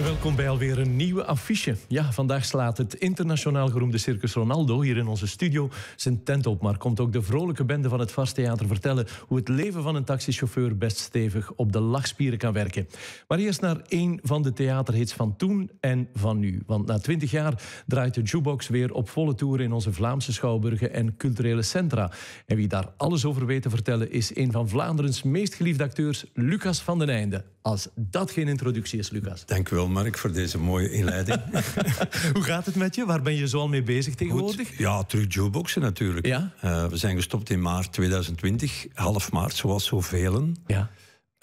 welkom bij alweer een nieuwe affiche. Ja, vandaag slaat het internationaal geroemde Circus Ronaldo hier in onze studio zijn tent op. Maar komt ook de vrolijke bende van het Vasttheater vertellen hoe het leven van een taxichauffeur best stevig op de lachspieren kan werken. Maar eerst naar één van de theaterhits van toen en van nu. Want na twintig jaar draait de jukebox weer op volle toer in onze Vlaamse schouwburgen en culturele centra. En wie daar alles over weet te vertellen is een van Vlaanderens meest geliefde acteurs, Lucas van den Einde. Als dat geen introductie is, Lucas. Dank u wel, Mark, voor deze mooie inleiding. Hoe gaat het met je? Waar ben je zo al mee bezig tegenwoordig? Goed. Ja, terug jukeboxen natuurlijk. Ja? Uh, we zijn gestopt in maart 2020, half maart, zoals zoveel. Ja.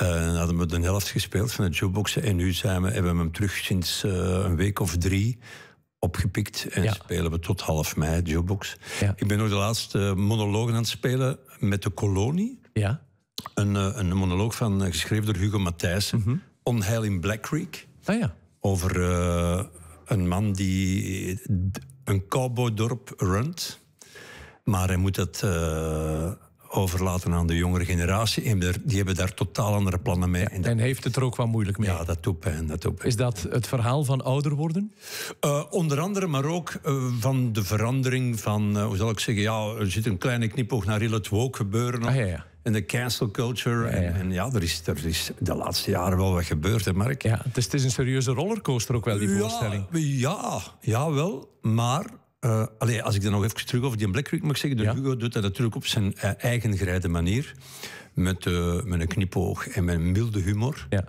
Uh, hadden we de helft gespeeld van het jukeboxen en nu zijn we, hebben we hem terug sinds uh, een week of drie opgepikt en Ja. spelen we tot half mei. Ja. Ik ben nog de laatste monologen aan het spelen met de kolonie. Ja? Een, eh, een monoloog van, eh, geschreven door Hugo Matthijssen. Onheil in Black Creek. Ah ja. over eh, een man die een cowboydorp runt. Maar hij moet dat eh, overlaten aan de jongere generatie. En die hebben daar totaal andere plannen mee. En dat, En heeft het er ook wat moeilijk mee? ja, dat doet pijn. Dat doet pijn. Is dat het verhaal van ouder worden? Eh, onder andere, maar ook van de verandering van, hoe zal ik zeggen, ja, er zit een kleine knipoog naar heel het woke gebeuren. Ah, ja, ja. En de cancel culture. Ja, ja. En, en ja, er is, er is de laatste jaren wel wat gebeurd, hè, Mark? Ja, het is, het is een serieuze rollercoaster ook wel, die voorstelling. Ja, ja, wel. Maar allee, als ik dan nog even terug over die Black Creek mag zeggen, de Ja. Hugo doet dat natuurlijk op zijn eh, eigen gereide manier. Met, eh, met een knipoog en met een milde humor. Ja.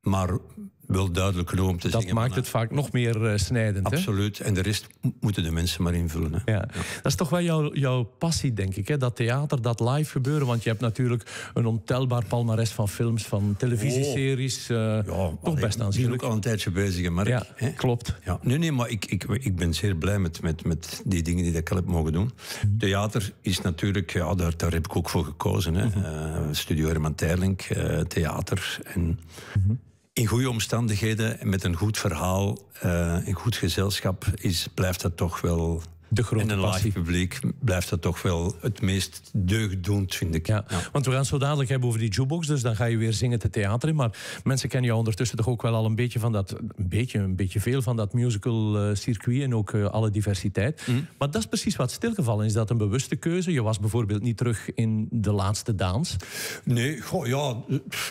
Maar wel duidelijk genoeg om te Dat zeggen. maakt het vaak nog meer eh, snijdend. eh, Hè? Absoluut. En de rest moeten de mensen maar invullen. Hè. Ja. Dat is toch wel jouw, jouw passie, denk ik. Hè? Dat theater, dat live gebeuren. Want je hebt natuurlijk een ontelbaar palmares van films, van televisieseries. eh, Ja, toch allee, best Ik ben aanzienlijk. ook al een tijdje bezig, Mark. Ja, hè? klopt. Ja, nee, nee, maar ik, ik, ik ben zeer blij met, met, met die dingen die ik al heb mogen doen. Theater is natuurlijk, ja, daar, daar heb ik ook voor gekozen. Hè. Eh, Studio Herman Terlink, eh, theater. En in goede omstandigheden en met een goed verhaal, eh een goed gezelschap, is, blijft dat toch wel. De grote en een live publiek blijft dat toch wel het meest deugddoend, vind ik. Ja, want we gaan het zo dadelijk hebben over die jukebox, dus dan ga je weer zingen te theater in. Maar mensen kennen jou ondertussen toch ook wel al een beetje van dat, een beetje, een beetje veel van dat musical eh, circuit en ook eh, alle diversiteit. Maar dat is precies wat stilgevallen is. Dat een bewuste keuze? Je was bijvoorbeeld niet terug in de laatste dans. Nee, goh, ja,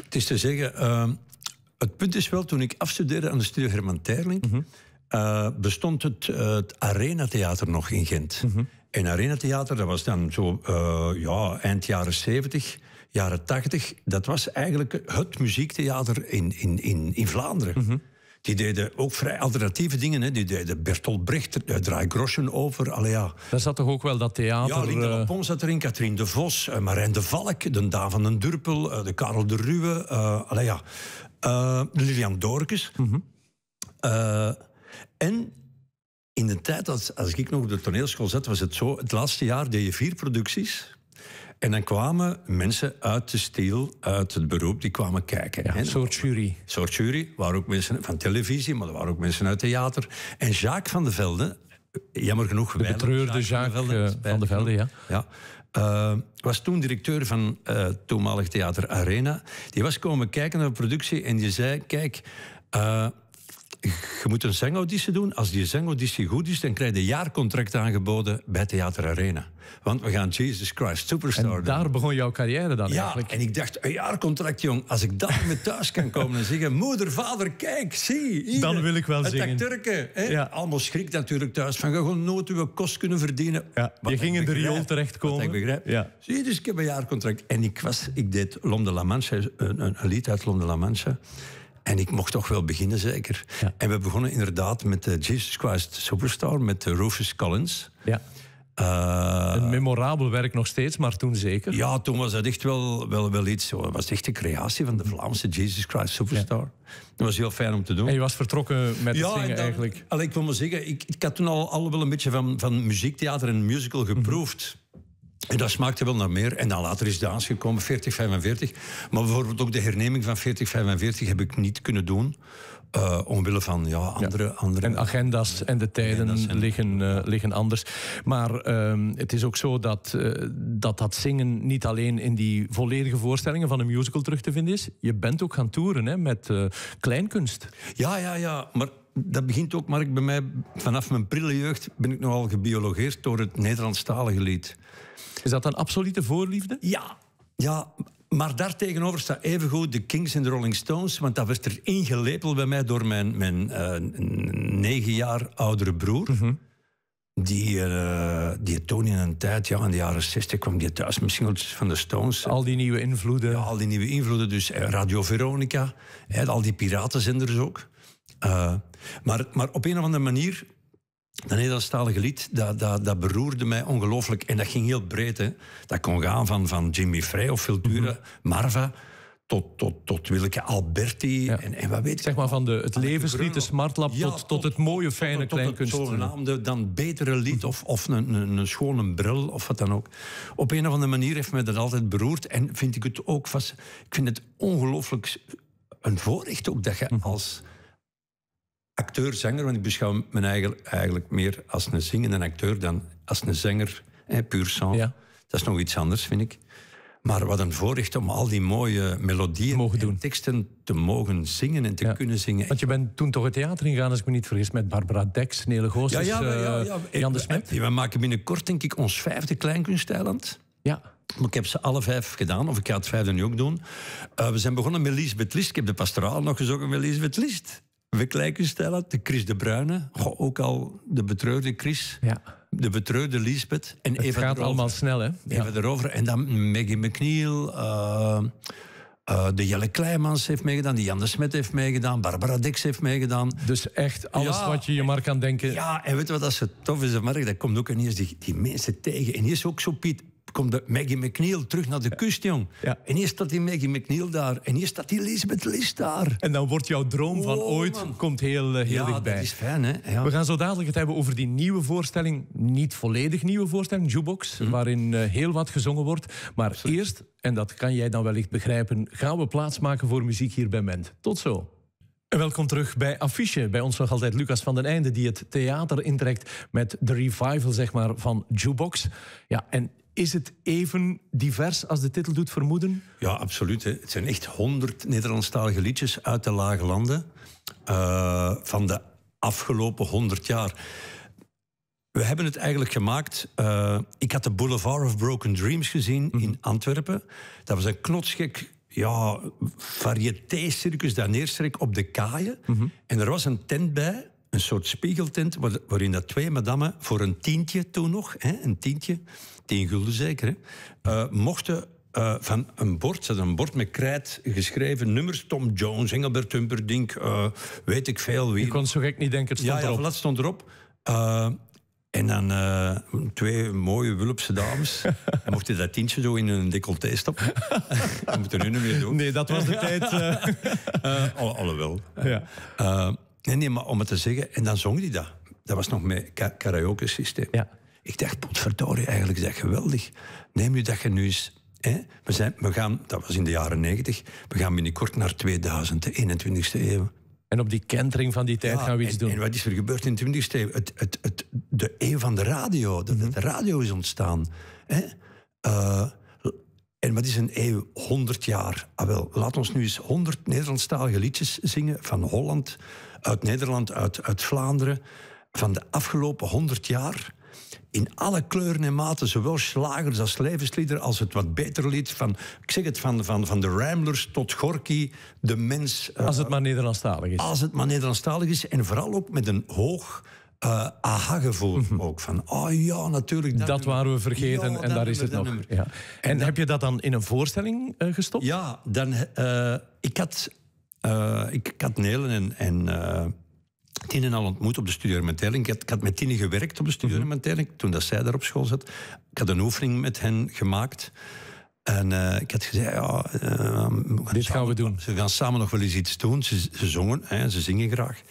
het is te zeggen. Eh, het punt is wel, toen ik afstudeerde aan de Studio Herman Terling, eh, bestond het, eh, het Arena Theater nog in Gent. En Arena Theater, dat was dan zo eh, ja, eind jaren 70, jaren 80. Dat was eigenlijk het muziektheater in, in, in, in Vlaanderen. Die deden ook vrij alternatieve dingen. Hè. Die deden Bertolt Brecht, uh, Draai Groschen over. Allee, ja. Daar zat toch ook wel dat theater... Ja, Linda eh, Lapon zat erin, Katrien de Vos, eh, Marijn de Valk, de Daan van den Durpel, eh, de Karel de Ruwe, eh allee, ja, eh, Lilian Doorkes. Eh, en in de tijd, als, als ik nog op de toneelschool zat, was het zo, het laatste jaar deed je vier producties. En dan kwamen mensen uit de stil, uit het beroep, die kwamen kijken. ja, een soort jury. Een soort jury. Waren ook mensen van televisie, maar er waren ook mensen uit theater. En Jacques van de Velde, jammer genoeg... De betreurde Jacques eh, van de Velde, ja. Ja. Eh, was toen directeur van eh toenmalig Theater Arena. Die was komen kijken naar de productie en die zei... Kijk, eh, je moet een zangauditie doen. Als die zangauditie goed is, dan krijg je een jaarcontract aangeboden bij Theater Arena. Want we gaan Jesus Christ Superstar En doen. daar begon jouw carrière dan Ja, eigenlijk. en ik dacht, een jaarcontract, jong. Als ik dat met thuis kan komen en zeggen... Moeder, vader, kijk, zie. hier, Dan wil ik wel het zingen. acteurke, hè. Ja. Allemaal schrik natuurlijk thuis van... Je gaat nooit uw kost kunnen verdienen. Ja, Wat je ging in de riool terechtkomen. Wat ik begrijp. Ja. Zie dus ik heb een jaarcontract. En ik, was, ik deed L'Homme de la Mancha, een, een, een lied uit L'Homme de la Mancha. En ik mocht toch wel beginnen, zeker. Ja. En we begonnen inderdaad met de Jesus Christ Superstar... met eh, Rufus Collins. Ja. Eh, Een memorabel werk nog steeds, maar toen zeker. ja, toen was dat echt wel, wel, wel iets. Het was echt de creatie van de Vlaamse Jesus Christ Superstar. Dat was heel fijn om te doen. En je was vertrokken met het en zingen dan- eigenlijk. allee, ik wil maar zeggen, ik, ik had toen al, al wel een beetje van, van muziektheater en musical geproefd. En dat smaakte wel naar meer. En dan later is dans gekomen, 40, 45. Maar bijvoorbeeld ook de herneming van 40, 45 heb ik niet kunnen doen. Uh, omwille van ja, andere, andere... En agenda's en de tijden liggen, uh, liggen anders. Maar uh, het is ook zo dat, dat dat zingen niet alleen in die volledige voorstellingen van een musical terug te vinden is. Je bent ook gaan toeren hè, met kleinkunst. Ja, ja, ja. Maar dat begint ook, Mark, bij mij vanaf mijn prille jeugd ben ik nogal gebiologeerd door het Nederlandstalige lied. Is dat een absolute voorliefde? Ja, ja, maar daartegenover staat evengoed de Kings en de Rolling Stones. Want dat werd er ingelepeld bij mij door mijn, mijn uh, negen jaar oudere broer. Mm -hmm. Die, uh, die toen in een tijd, ja, in de jaren 60 kwam die thuis misschien wel van de Stones. Al die nieuwe invloeden. Ja, al die nieuwe invloeden. Dus uh, Radio Veronica, al die piratenzenders ook. maar, maar op een of andere manier dat Nederlandstalige lied, dat, dat, dat beroerde mij ongelooflijk. En dat ging heel breed. Hè. Dat kon gaan van, van Jimmy Frey of Filtura, mm -hmm. Marva... Tot, tot, tot Willeke Alberti ja. en, en wat weet ik. Zeg maar van de, het levenslied, de smartlap, ja, tot, tot, tot, het mooie, fijne tot, kleinkunst. Tot het zogenaamde dan betere lied of, of een, een, een, schone bril of wat dan ook. Op een of andere manier heeft mij dat altijd beroerd. En vind ik het ook vast... Ik vind het ongelooflijk een voorrecht ook dat je als acteur, zanger, want ik beschouw me eigenlijk, eigenlijk meer als een zingende acteur dan als een zanger, hè, puur zang. Ja. Dat is nog iets anders, vind ik. Maar wat een voorrecht om al die mooie melodieën mogen doen. en teksten te mogen zingen en te kunnen zingen. Want je bent toen toch het theater ingegaan, als ik me niet vergis, met Barbara Dex, Nele Goossens, ja, ja, ja, uh, Jan de Smet. We maken binnenkort, denk ik, ons vijfde kleinkunsteiland. Ja. Maar ik heb ze alle vijf gedaan, of ik ga het vijfde nu ook doen. Uh, we zijn begonnen met Lisbeth List. Ik heb de pastoraal nog gezongen met Lisbeth List stellen. De Chris de Bruyne, goh, ook al de betreurde Chris. Ja. De betreurde Lisbeth. En Het gaat allemaal snel, hè? Even ja. erover. En dan Maggie McNeil... Uh, uh, de Jelle Kleimans heeft meegedaan, Jan de Smet heeft meegedaan, Barbara Dix heeft meegedaan. Dus echt alles ja, wat je je maar kan denken. Ja, en weet je wat dat zo tof is, Mark? Dat komt ook ineens die, die mensen tegen. En hier is ook zo Piet, komt de Maggie McNeil terug naar de kust, jong. Ja. En hier staat die Maggie McNeil daar. En hier staat die Elizabeth List daar. En dan wordt jouw droom van oh, ooit komt heel, uh, heel ja, dichtbij. dat is fijn, hè. Ja. We gaan zo dadelijk het hebben over die nieuwe voorstelling. Niet volledig nieuwe voorstelling, Jukebox. Mm. Waarin uh, heel wat gezongen wordt. Maar eerst, en dat kan jij dan wellicht begrijpen... gaan we plaatsmaken voor muziek hier bij Ment. Tot zo. Welkom terug bij Affiche. Bij ons nog altijd Lucas van den Einde, die het theater intrekt met de revival zeg maar, van Jukebox. Ja, en is het even divers als de titel doet vermoeden? Ja, absoluut. Hè. Het zijn echt honderd Nederlandstalige liedjes uit de lage landen uh, van de afgelopen honderd jaar. We hebben het eigenlijk gemaakt. Uh, ik had de Boulevard of Broken Dreams gezien mm -hmm. in Antwerpen. Dat was een knotsgek ja, variété-circus dat op de kaaien. Mm -hmm. En er was een tent bij, een soort spiegeltent, waarin dat twee madammen voor een tientje toen nog, hè, een tientje, tien gulden zeker, hè, uh, mochten uh, van een bord, ze hadden een bord met krijt geschreven, nummers, Tom Jones, Engelbert Humperdinck, uh, weet ik veel wie. Je kon zo gek niet denken, het stond ja, erop. Ja, stond erop. En dan twee mooie Wulpse dames. en mocht je dat tientje zo in een decolleté stoppen. dat moeten we nu niet meer doen. Nee, dat was de tijd. Alle, alhoewel. Ja. Nee, nee, maar om het te zeggen. En dan zong hij dat. Dat was nog met ka karaoke systeem. Ja. Ik dacht, potverdorie, eigenlijk is dat geweldig. Neem nu dat je nu eens... Hè? We, zijn, we gaan, dat was in de jaren negentig, we gaan binnenkort naar 2000, de 21ste eeuw. En op die kentering van die tijd ja, gaan we iets en, doen. En wat is er gebeurd in de 20e eeuw? Het, het, het, de eeuw van de radio. Mm -hmm. de radio is ontstaan. Hè? Uh, en wat is een eeuw? 100 jaar. Ah, wel, laat ons nu eens 100 Nederlandstalige liedjes zingen van Holland, uit Nederland, uit, uit Vlaanderen. Van de afgelopen 100 jaar in alle kleuren en maten, zowel slagers als levensliederen, als het wat beter lied. Van, ik zeg het, van, van, van de Ramblers tot Gorky, de mens... Uh, als het maar Nederlandstalig is. Als het maar Nederlandstalig is. En vooral ook met een hoog uh, aha-gevoel. Mm -hmm. Ook van, oh ja, natuurlijk. Dat, dat waren we vergeten ja, en daar is het nog. Ja. En, en heb je dat dan in een voorstelling uh, gestopt? Ja, dan, ik had... ik, ik had Nelen en... en Tine al ontmoet op de studiearmenteiling. Ik had, ik had met Tine gewerkt op de studiearmenteiling, toen dat zij daar op school zat. Ik had een oefening met hen gemaakt. En uh, ik had gezegd, ja... Uh, we Dit gaan we doen. Ze gaan samen nog wel eens iets doen. Ze, ze zongen, hè, ze zingen graag.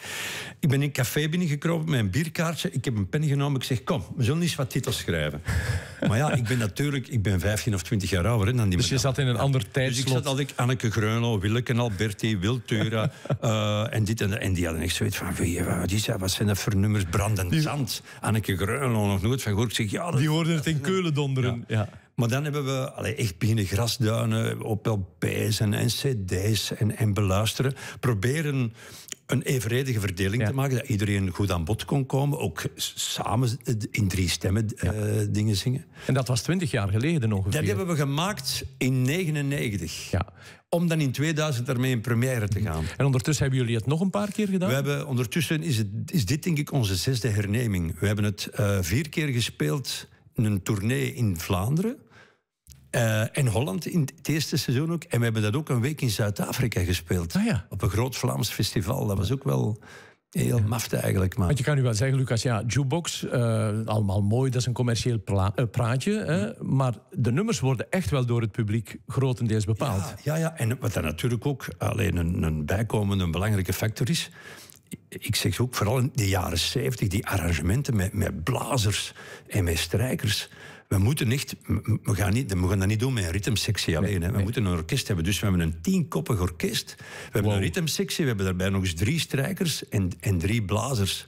Ik ben in een café binnengekropen met een bierkaartje. Ik heb een pen genomen. Ik zeg, kom, we zullen eens wat titels schrijven. maar ja, ik ben natuurlijk... Ik ben 15 of 20 jaar ouder hè, dan die Dus je zat in een ander tijdslot. Dus ik zat altijd Anneke Greunlo, Willeke Alberti, Wiltura... uh, en dit en, en die hadden echt zoiets van... Wat, is dat? wat zijn dat voor nummers? Brandend zand. Anneke Greunlo, nog nooit van gehoord. Ik zeg, ja, dat, die hoorden het in Keulen donderen. ja. Maar dan hebben we allee, echt beginnen grasduinen op LP's en, en cd's en, en beluisteren. Proberen een evenredige verdeling te maken, dat iedereen goed aan bod kon komen. Ook samen in drie stemmen ja. uh, dingen zingen. En dat was twintig jaar geleden ongeveer? Dat hebben we gemaakt in 99. Ja. Om dan in 2000 ermee in première te gaan. En ondertussen hebben jullie het nog een paar keer gedaan? We hebben, ondertussen is, het, is dit denk ik onze zesde herneming. We hebben het uh, vier keer gespeeld, een tournee in Vlaanderen. Uh, en Holland in het eerste seizoen ook. En we hebben dat ook een week in Zuid-Afrika gespeeld. Ah, ja. Op een groot Vlaams festival. Dat was ook wel heel ja. eigenlijk. Maar. Want je kan nu wel zeggen, Lucas, ja, jukebox, uh, allemaal mooi, dat is een commercieel uh, praatje. Hè, maar de nummers worden echt wel door het publiek grotendeels bepaald. Ja, ja, ja. en wat dan natuurlijk ook alleen een, een bijkomende, een belangrijke factor is ik zeg ook, vooral in de jaren 70, die arrangementen met, met blazers en met strijkers we moeten echt, we gaan, niet, we gaan dat niet doen met een ritmesectie alleen. hè. We moeten een orkest hebben. Dus we hebben een tienkoppig orkest. We hebben een ritmesectie, we hebben daarbij nog eens drie strijkers en, en drie blazers.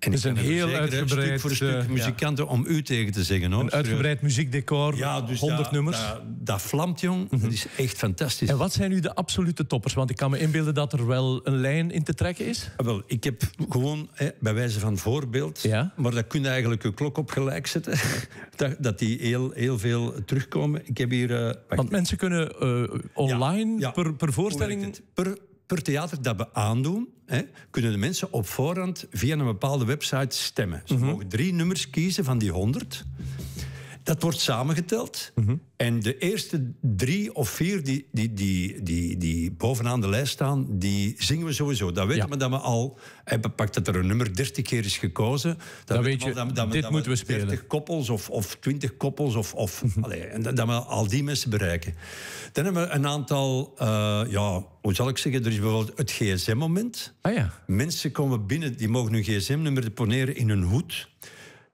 En is een heel uitgebreid... Stuk voor stuk muzikanten om u tegen te zeggen. Hoor. Een uitgebreid muziekdecor, ja, dus 100 nummers. Dat, dat vlamt, jong. Dat is echt fantastisch. En wat zijn nu de absolute toppers? Want ik kan me inbeelden dat er wel een lijn in te trekken is. Ah, wel, ik heb gewoon, hè, bij wijze van voorbeeld... Ja? maar dat kun je eigenlijk een klok op gelijk zetten... dat, dat die heel, heel veel terugkomen. Ik heb hier... Uh, Want mensen kunnen uh, online ja. Per, per voorstelling... Per per theater dat we aandoen, hè, kunnen de mensen op voorhand via een bepaalde website stemmen. Ze mm -hmm. mogen drie nummers kiezen van die honderd. Dat wordt samengeteld. Mm -hmm. En de eerste drie of vier die, die, die, die, die bovenaan de lijst staan, die zingen we sowieso. Dan weten ja. we dat we al... Pakt dat er een nummer 30 keer is gekozen. Dan, dan weet je, dat, dat, dit dat moeten we spelen. 30 koppels of, of 20 koppels of... of mm -hmm. allez, en dat, dat we al die mensen bereiken. Dan hebben we een aantal... Uh, ja, hoe zal ik zeggen? Er is bijvoorbeeld het gsm-moment. Ah, ja. Mensen komen binnen, die mogen hun gsm-nummer deponeren in hun hoed.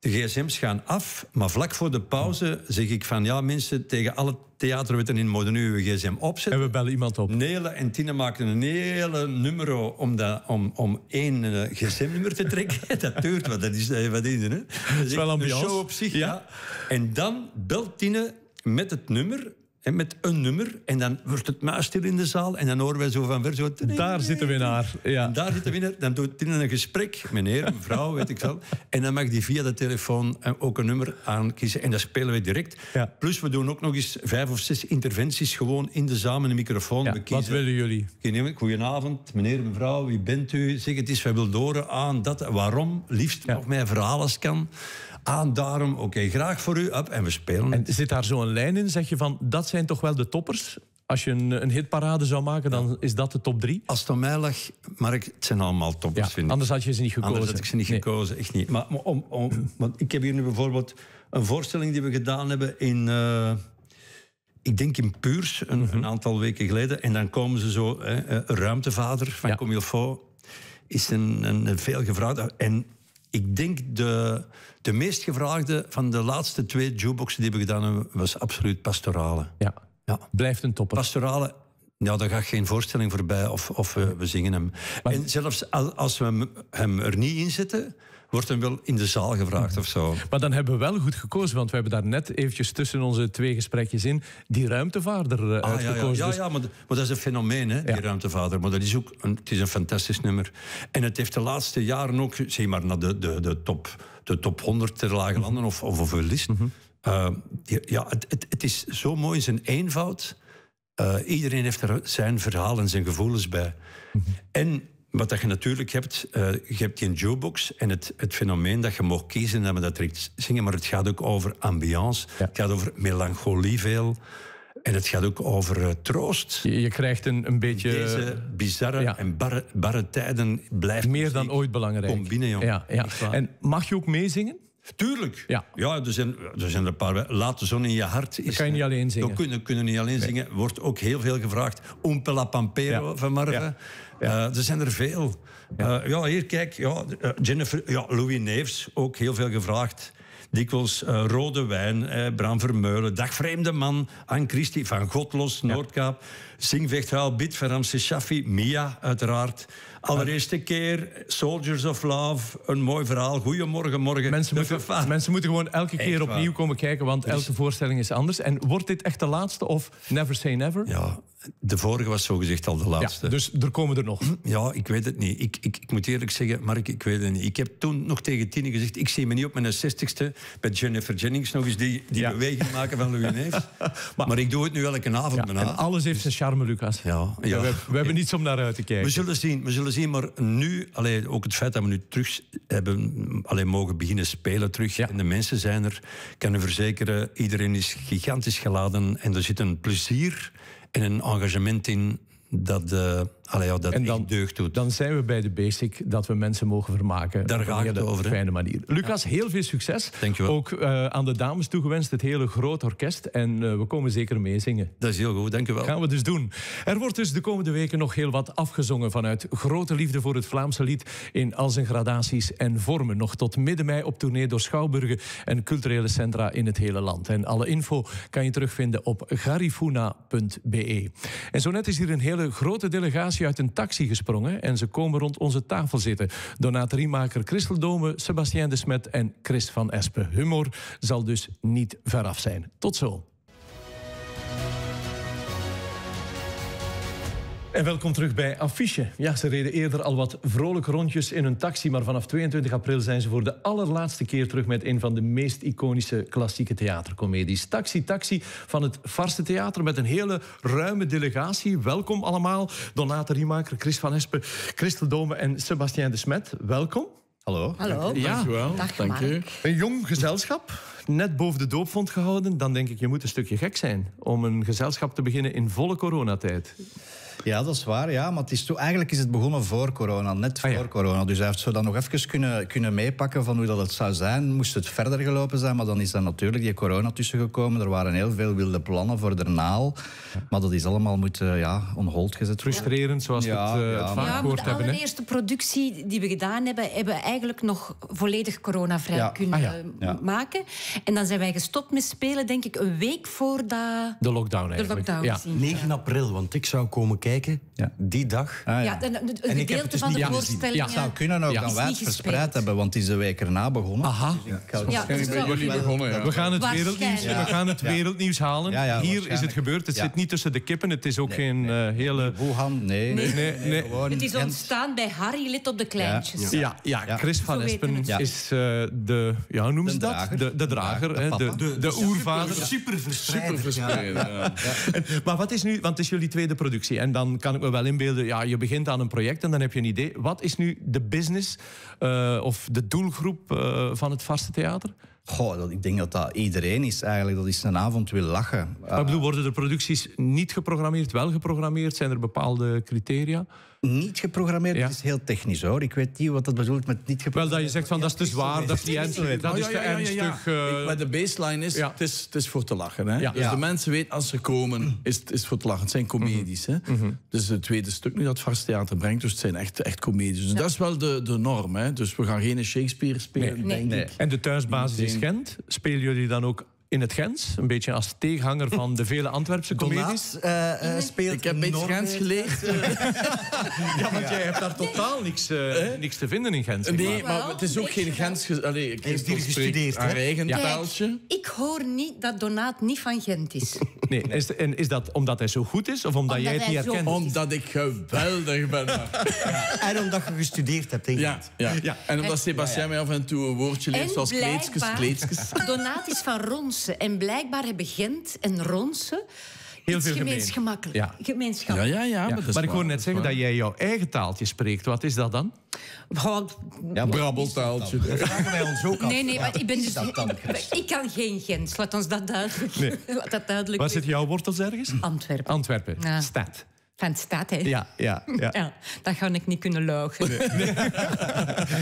Gsm's gaan af, maar vlak voor de pauze zeg ik van ja, mensen, tegen alle theaterwetten in mogen nu uw gsm opzetten. En we bellen iemand op. Nele en Tine maken een hele nummer om, dat, om, om één uh, gsm-nummer te trekken. dat duurt wat, dat is uh, wat is, hè? Dat is wel een show op zich. Ja. ja. En dan belt Tine met het nummer met een nummer. En dan wordt het muisstil in de zaal. En dan horen wij zo van ver zo... Daar zit de winnaar. Ja. Daar zit de winnaar. Dan doet hij een gesprek. Meneer, mevrouw, weet ik wel. En dan mag die via de telefoon ook een nummer aankiezen. En dat spelen we direct. Ja. Plus we doen ook nog eens vijf of zes interventies gewoon in de zaal met een microfoon. Ja, wat willen jullie? Goedenavond, meneer, mevrouw, wie bent u? Zeg het eens, wij willen doren aan dat. Waarom? Liefst nog mijn verhaal als kan aan, daarom, oké, okay, graag voor u, up, en we spelen. En zit daar zo'n lijn in, zeg je van, dat zijn toch wel de toppers? Als je een, een hitparade zou maken, dan ja. is dat de top drie? Als het om mij lag, Mark, het zijn allemaal toppers, ja, vind ik. Anders had je ze niet gekozen. Anders had ik ze niet nee. gekozen, echt niet. Maar, maar om, om, want ik heb hier nu bijvoorbeeld een voorstelling die we gedaan hebben in... Uh, ik denk in Puurs, een, mm -hmm. een, aantal weken geleden. En dan komen ze zo, hè, Ruimtevader van ja. Comilfo is een, een, een veel gevraagd. En ik denk de, de meest gevraagde van de laatste twee jukeboxen die we gedaan hebben, was absoluut pastorale. Ja, ja. blijft een topper. Pastorale, ja, daar gaat geen voorstelling voorbij of, of we, we zingen hem. Maar, en zelfs als we hem, hem er niet in zetten, wordt hem wel in de zaal gevraagd of zo. Maar dan hebben we wel goed gekozen, want we hebben daar net eventjes tussen onze twee gesprekjes in die ruimtevaarder uh, ah, uitgekozen. Ja, ja, ja, ja maar, maar, dat is een fenomeen, hè, die ja. ruimtevaarder. Maar dat is ook een, het is een fantastisch nummer. En het heeft de laatste jaren ook, zeg maar, naar de, de, de, top, de top 100 ter lage landen of, of of een list. Mm -hmm. uh, ja, het, het, het is zo mooi in zijn eenvoud. Uh, iedereen heeft er zijn verhaal en zijn gevoelens bij. Mm -hmm. En wat dat je natuurlijk hebt, uh, je hebt die jukebox en het, het fenomeen dat je mag kiezen en dat we dat direct zingen, maar het gaat ook over ambiance, ja. het gaat over melancholie veel. En het gaat ook over uh, troost. Je, je, krijgt een, een beetje... Deze bizarre ja. en barre, barre, tijden blijft... Meer dan ooit belangrijk. Kom binnen. Ja, ja. En mag je ook meezingen? Tuurlijk. Ja. ja er, zijn, er zijn er een paar. Laat de zon in je hart. Is, kan je niet alleen zingen. Dan kunnen, kunnen niet alleen zingen. Wordt ook heel veel gevraagd. Umpe la Pampero Ja. van. Ja. Eh, er zijn er veel. Ja, ja hier, kijk. Ja, eh, Jennifer, ja, Louis Neefs, ook heel veel gevraagd. Dikwijls eh, rode wijn, eh, Bram Vermeulen, Dag Vreemde Man, Anne Christie van Godlos, Noordkaap, Zingvechthaal, Bid van Shaffi, Mia uiteraard. Allereerste keer, Soldiers of Love, een mooi verhaal. Goedemorgen, morgen. Mensen moeten, mensen moeten gewoon elke keer Echt waar. opnieuw komen kijken, want elke voorstelling is anders. En wordt dit echt de laatste of Never Say Never? Ja, de vorige was zogezegd al de laatste. Ja, dus er komen er nog. Ja, ik weet het niet. Ik, ik, ik moet eerlijk zeggen, Mark, ik weet het niet. Ik heb toen nog tegen Tine gezegd, ik zie me niet op mijn 60ste bij Jennifer Jennings nog eens die, die Ja. beweging maken van Louis maar, ik doe het nu elke avond Ja, en alles heeft zijn charme, Lucas. Ja, ja. We, we hebben niets om naar uit te We kijken. zullen zien, we zullen zien. Maar nu, allee, ook het feit dat we nu terug hebben, allee, mogen beginnen spelen terug. Ja. En de mensen zijn er, ik kan u verzekeren, iedereen is gigantisch geladen. En er zit een plezier en een engagement in dat, eh allee, ja, dat En dan- deugd doet. Dan zijn we bij de basic dat we mensen mogen vermaken. Daar op een gaat het over, hè? fijne manier. Lucas, heel veel succes. Dankjewel. Ook eh, aan de dames toegewenst, het hele groot orkest. En eh, we komen zeker meezingen. Dat is heel goed, dank u wel. Gaan we dus doen. Er wordt dus de komende weken nog heel wat afgezongen vanuit grote liefde voor het Vlaamse lied in al zijn gradaties en vormen. Nog tot midden mei op tournee door schouwburgen en culturele centra in het hele land. En alle info kan je terugvinden op garifuna.be. En zo net is hier een hele grote delegatie uit een taxi gesprongen en ze komen rond onze tafel zitten. Donate Riemaker, Christel Dome, Sebastien de Smet en Chris van Espen. Humor zal dus niet veraf zijn. Tot zo. En welkom terug bij Affiche. Ja, ze reden eerder al wat vrolijke rondjes in een taxi, maar vanaf 22 april zijn ze voor de allerlaatste keer terug met een van de meest iconische klassieke theatercomedies. Taxi Taxi van het Varste Theater met een hele ruime delegatie. Welkom allemaal. Donate Riemaker, Chris van Espen, Christel Dome en Sebastien de Smet. Welkom. Hallo. Hallo. Ja, Dankjewel. Dag, Dank u. een jong gezelschap, net boven de doopvond gehouden. Dan denk ik, je moet een stukje gek zijn om een gezelschap te beginnen in volle coronatijd. Ja, dat is waar. Ja, maar het is toe, eigenlijk is het begonnen voor corona, net Ah, voor ja. corona. Dus hij heeft zo dan nog even kunnen, kunnen meepakken van hoe dat het zou zijn. Moest het verder gelopen zijn, maar dan is er natuurlijk die corona tussengekomen. Er waren heel veel wilde plannen voor daarna. Maar dat is allemaal moeten ja, on hold gezet worden. Frustrerend, zoals Ja, het, eh, ja, het vaak Ja, gehoord de hebben. allereerste productie die we gedaan hebben, hebben we eigenlijk nog volledig coronavrij Ja. kunnen Ah, ja. eh, Ja. maken. En dan zijn wij gestopt met spelen, denk ik, een week voordat De lockdown de eigenlijk. lockdown ja. begint. 9 april, want ik zou komen kijken Ja. die dag. Ah, ja. Ja, een, een gedeelte dus van de gezien. voorstellingen. Ja, Het zou kunnen ook Ja. dan Is wijd verspreid hebben, want het is de week erna begonnen. Aha. Dus ik ga- is bij jullie begonnen, ja. We gaan het wereldnieuws, Waarschijnlijk. we gaan het Ja. wereldnieuws halen. Ja, ja, Hier is het waarschijnlijk. gebeurd. Het Ja. zit niet tussen de kippen. Het is ook geen eh, hele... Wuhan, nee. Nee. Nee, nee. Het is ontstaan bij Harry Lid op de kleintjes. Ja, ja. Chris van Espen is eh, de... Ja, hoe noemen ze dat? drager. De, de drager, De hè, papa. de, de, oervader. Super verspreider. En- Maar wat is nu, want het is jullie tweede productie. En dan kan ik me wel inbeelden, ja, je begint aan een project en dan heb je een idee. Wat is nu de business eh, of de doelgroep eh, van het vaste theater? Goh, dat, ik denk dat dat iedereen is eigenlijk. Dat is een avond wil lachen. Maar ik bedoel, worden de producties niet geprogrammeerd, wel geprogrammeerd? Zijn er bepaalde criteria? Niet geprogrammeerd, Ja. het is heel technisch hoor. Ik weet niet wat dat bedoelt met niet Wel, geprogrammeerd. dat je zegt van dat is te zwaar, dat is te ernstig. Dat Oh, is ja, te ja, ja, ja, ja. ernstig. eh, Ik- Maar de baseline is, Ja. het is, het is voor te lachen. Hè? Ja. Dus Ja. de mensen weten, als ze komen, is het is voor te lachen. Het zijn comedies. Hè? Dus het tweede stuk nu dat Vars Theater brengt, dus het zijn echt, echt comedies. Dus dat is wel de, de norm. Hè? Dus we gaan geen Shakespeare spelen, Nee. denk Nee. ik. En de thuisbasis is Gent. Spelen jullie dan ook in het Gens? Een beetje als tegenhanger van de vele Antwerpse comedies? Eh, eh, speelt Ik heb een beetje Noorwegen. Gens geleerd. Ja, want jij hebt daar totaal niks, eh, niks te vinden in Gent. zeg Nee, maar. maar het is ook geen Gens... ge- Allee, ik Hij heeft hier gestudeerd, Haar hè? eigen Ja. taaltje. Ik hoor niet dat Donaat niet van Gent is. Nee, is, en is dat omdat hij zo goed is of omdat, Omdat jij het niet herkent? Omdat ik geweldig ben. En omdat je gestudeerd hebt in Ja, Gent. ja. Ja. En omdat Sebastien mij af en toe een woordje leert, zoals kleedskes, kleedskes. Donaat is van Ronse. En blijkbaar hebben Gent en Ronse Heel veel gemeen. gemeenschappelijk. Ja. Ja, ja, ja. Ja, maar, dat ik hoor net dat zeggen dat jij jouw eigen taaltje spreekt. Wat is dat dan? Gewoon- Ja, Brabbeltaaltje. vragen wij ons ook af. Nee, nee, maar ik ben dus... dat? Ik kan geen Gens, laat ons dat duidelijk, laat dat duidelijk Waar zitten jouw wortels ergens? Antwerpen. Antwerpen. Ja. Stad. Van het stad, hè? Ja, ja, ja. Ja, dat ga ik niet kunnen logen.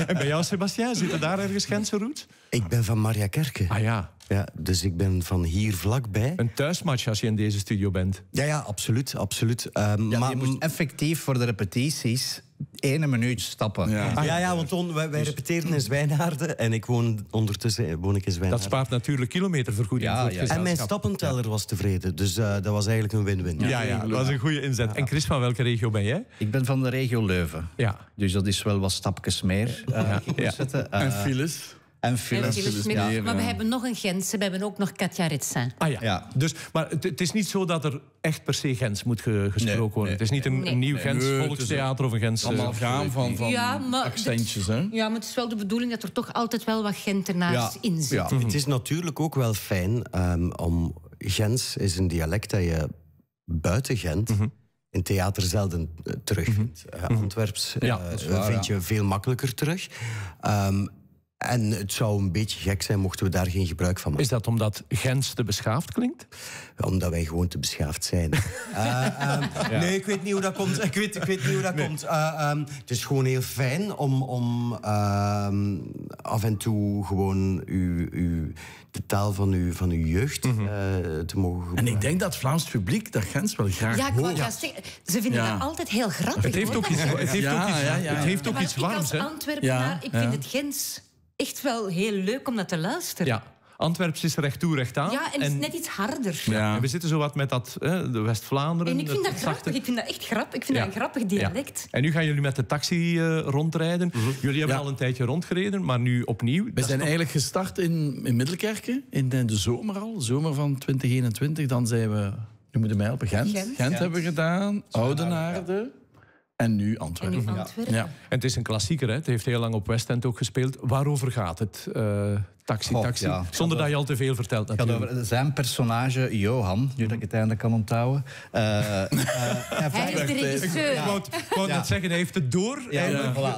En bij jou, Sebastien, zitten daar ergens Gentse roots? Ik ben van Maria Kerke. Ah ja, Ja, dus ik ben van hier vlakbij. een thuismatch als je in deze studio bent. Ja, ja, absoluut. absoluut. Ehm, Ja, maar, je moest effectief voor de repetities ene minuut stappen. Ja. ja, ja, want on- wij, wij repeteren in Zwijnaarden en ik woon ondertussen woon ik in Dat Zwijnaarden. spaart natuurlijk kilometervergoeding Ja, voor het ja. En mijn stappenteller was tevreden, dus eh, dat was eigenlijk een win-win. Ja, ja, dat was een goede inzet. En Chris, van welke regio ben jij? Ik ben van de regio Leuven. Ja. Dus dat is wel wat stapjes meer. eh, Ja. En Eh, Phyllis. En Philips. Ja. Maar we hebben nog een Gentse, we hebben ook nog Katja Ritsa. Ah ja. Ja. Dus, maar het, het is niet zo dat er echt per se Gens moet ge- gesproken Nee, worden. nee, het is niet een, nee. een nieuw Gens volkstheater of een Gens... Allemaal gaan van, van Ja, maar accentjes, hè? Ja, maar het is wel de bedoeling dat er toch altijd wel wat Gentenaars Ja. in zitten. Ja. Het is natuurlijk ook wel fijn ehm, om... Gens is een dialect dat je buiten Gent in theater zelden eh, terugvindt. Eh, Antwerps eh, Ja, eh, waar, vind je veel makkelijker terug. Ehm, en het zou een beetje gek zijn mochten we daar geen gebruik van maken. Is dat omdat Gens te beschaafd klinkt? Omdat wij gewoon te beschaafd zijn. Eh, ehm, Nee, ik weet niet hoe dat komt. Ik weet, ik weet niet hoe dat komt. Eh, ehm, het is gewoon heel fijn om, om ehm, af en toe gewoon uw, uw, de taal van uw, van uw jeugd eh, te mogen En gebruiken. ik denk dat het Vlaams publiek dat Gens wel graag Ja, hoort. ze vinden Ja. dat altijd heel grappig. Het heeft ook iets, het heeft Ja, ook iets, ja, ja. Het heeft ook Maar iets ik warms, als hè? Antwerpenaar, Ja, ik ja. vind het Gens echt wel heel leuk om dat te luisteren. Ja. Antwerps is recht toe, recht aan. Ja, en het is net iets harder. Ja. en we zitten zo wat met dat hè, de West-Vlaanderen. En ik vind dat grappig. Ik vind dat echt grappig. Ik vind Ja. dat een grappig dialect. Ja. En nu gaan jullie met de taxi eh, rondrijden. Jullie hebben Ja. al een tijdje rondgereden, maar nu opnieuw. We zijn eigenlijk gestart in, in Middelkerken, in de, de zomer al, zomer van 2021. Dan zijn we, nu moeten mij helpen, Gent. Gent, Gent. hebben we gedaan, Oudenaarde en nu En Antwerpen. in Antwerpen. Ja. En het is een klassieker, hè? het heeft heel lang op West End ook gespeeld. Waarover gaat het? Eh, taxi, Goh, taxi. ja. Zonder dat je al te veel vertelt natuurlijk. over zijn personage, Johan, nu dat ik het eindelijk kan onthouden. Eh, eh, hij Hij is de Ik regisseur. wou, het- ik wou Ja. net zeggen, hij heeft het door. voilà.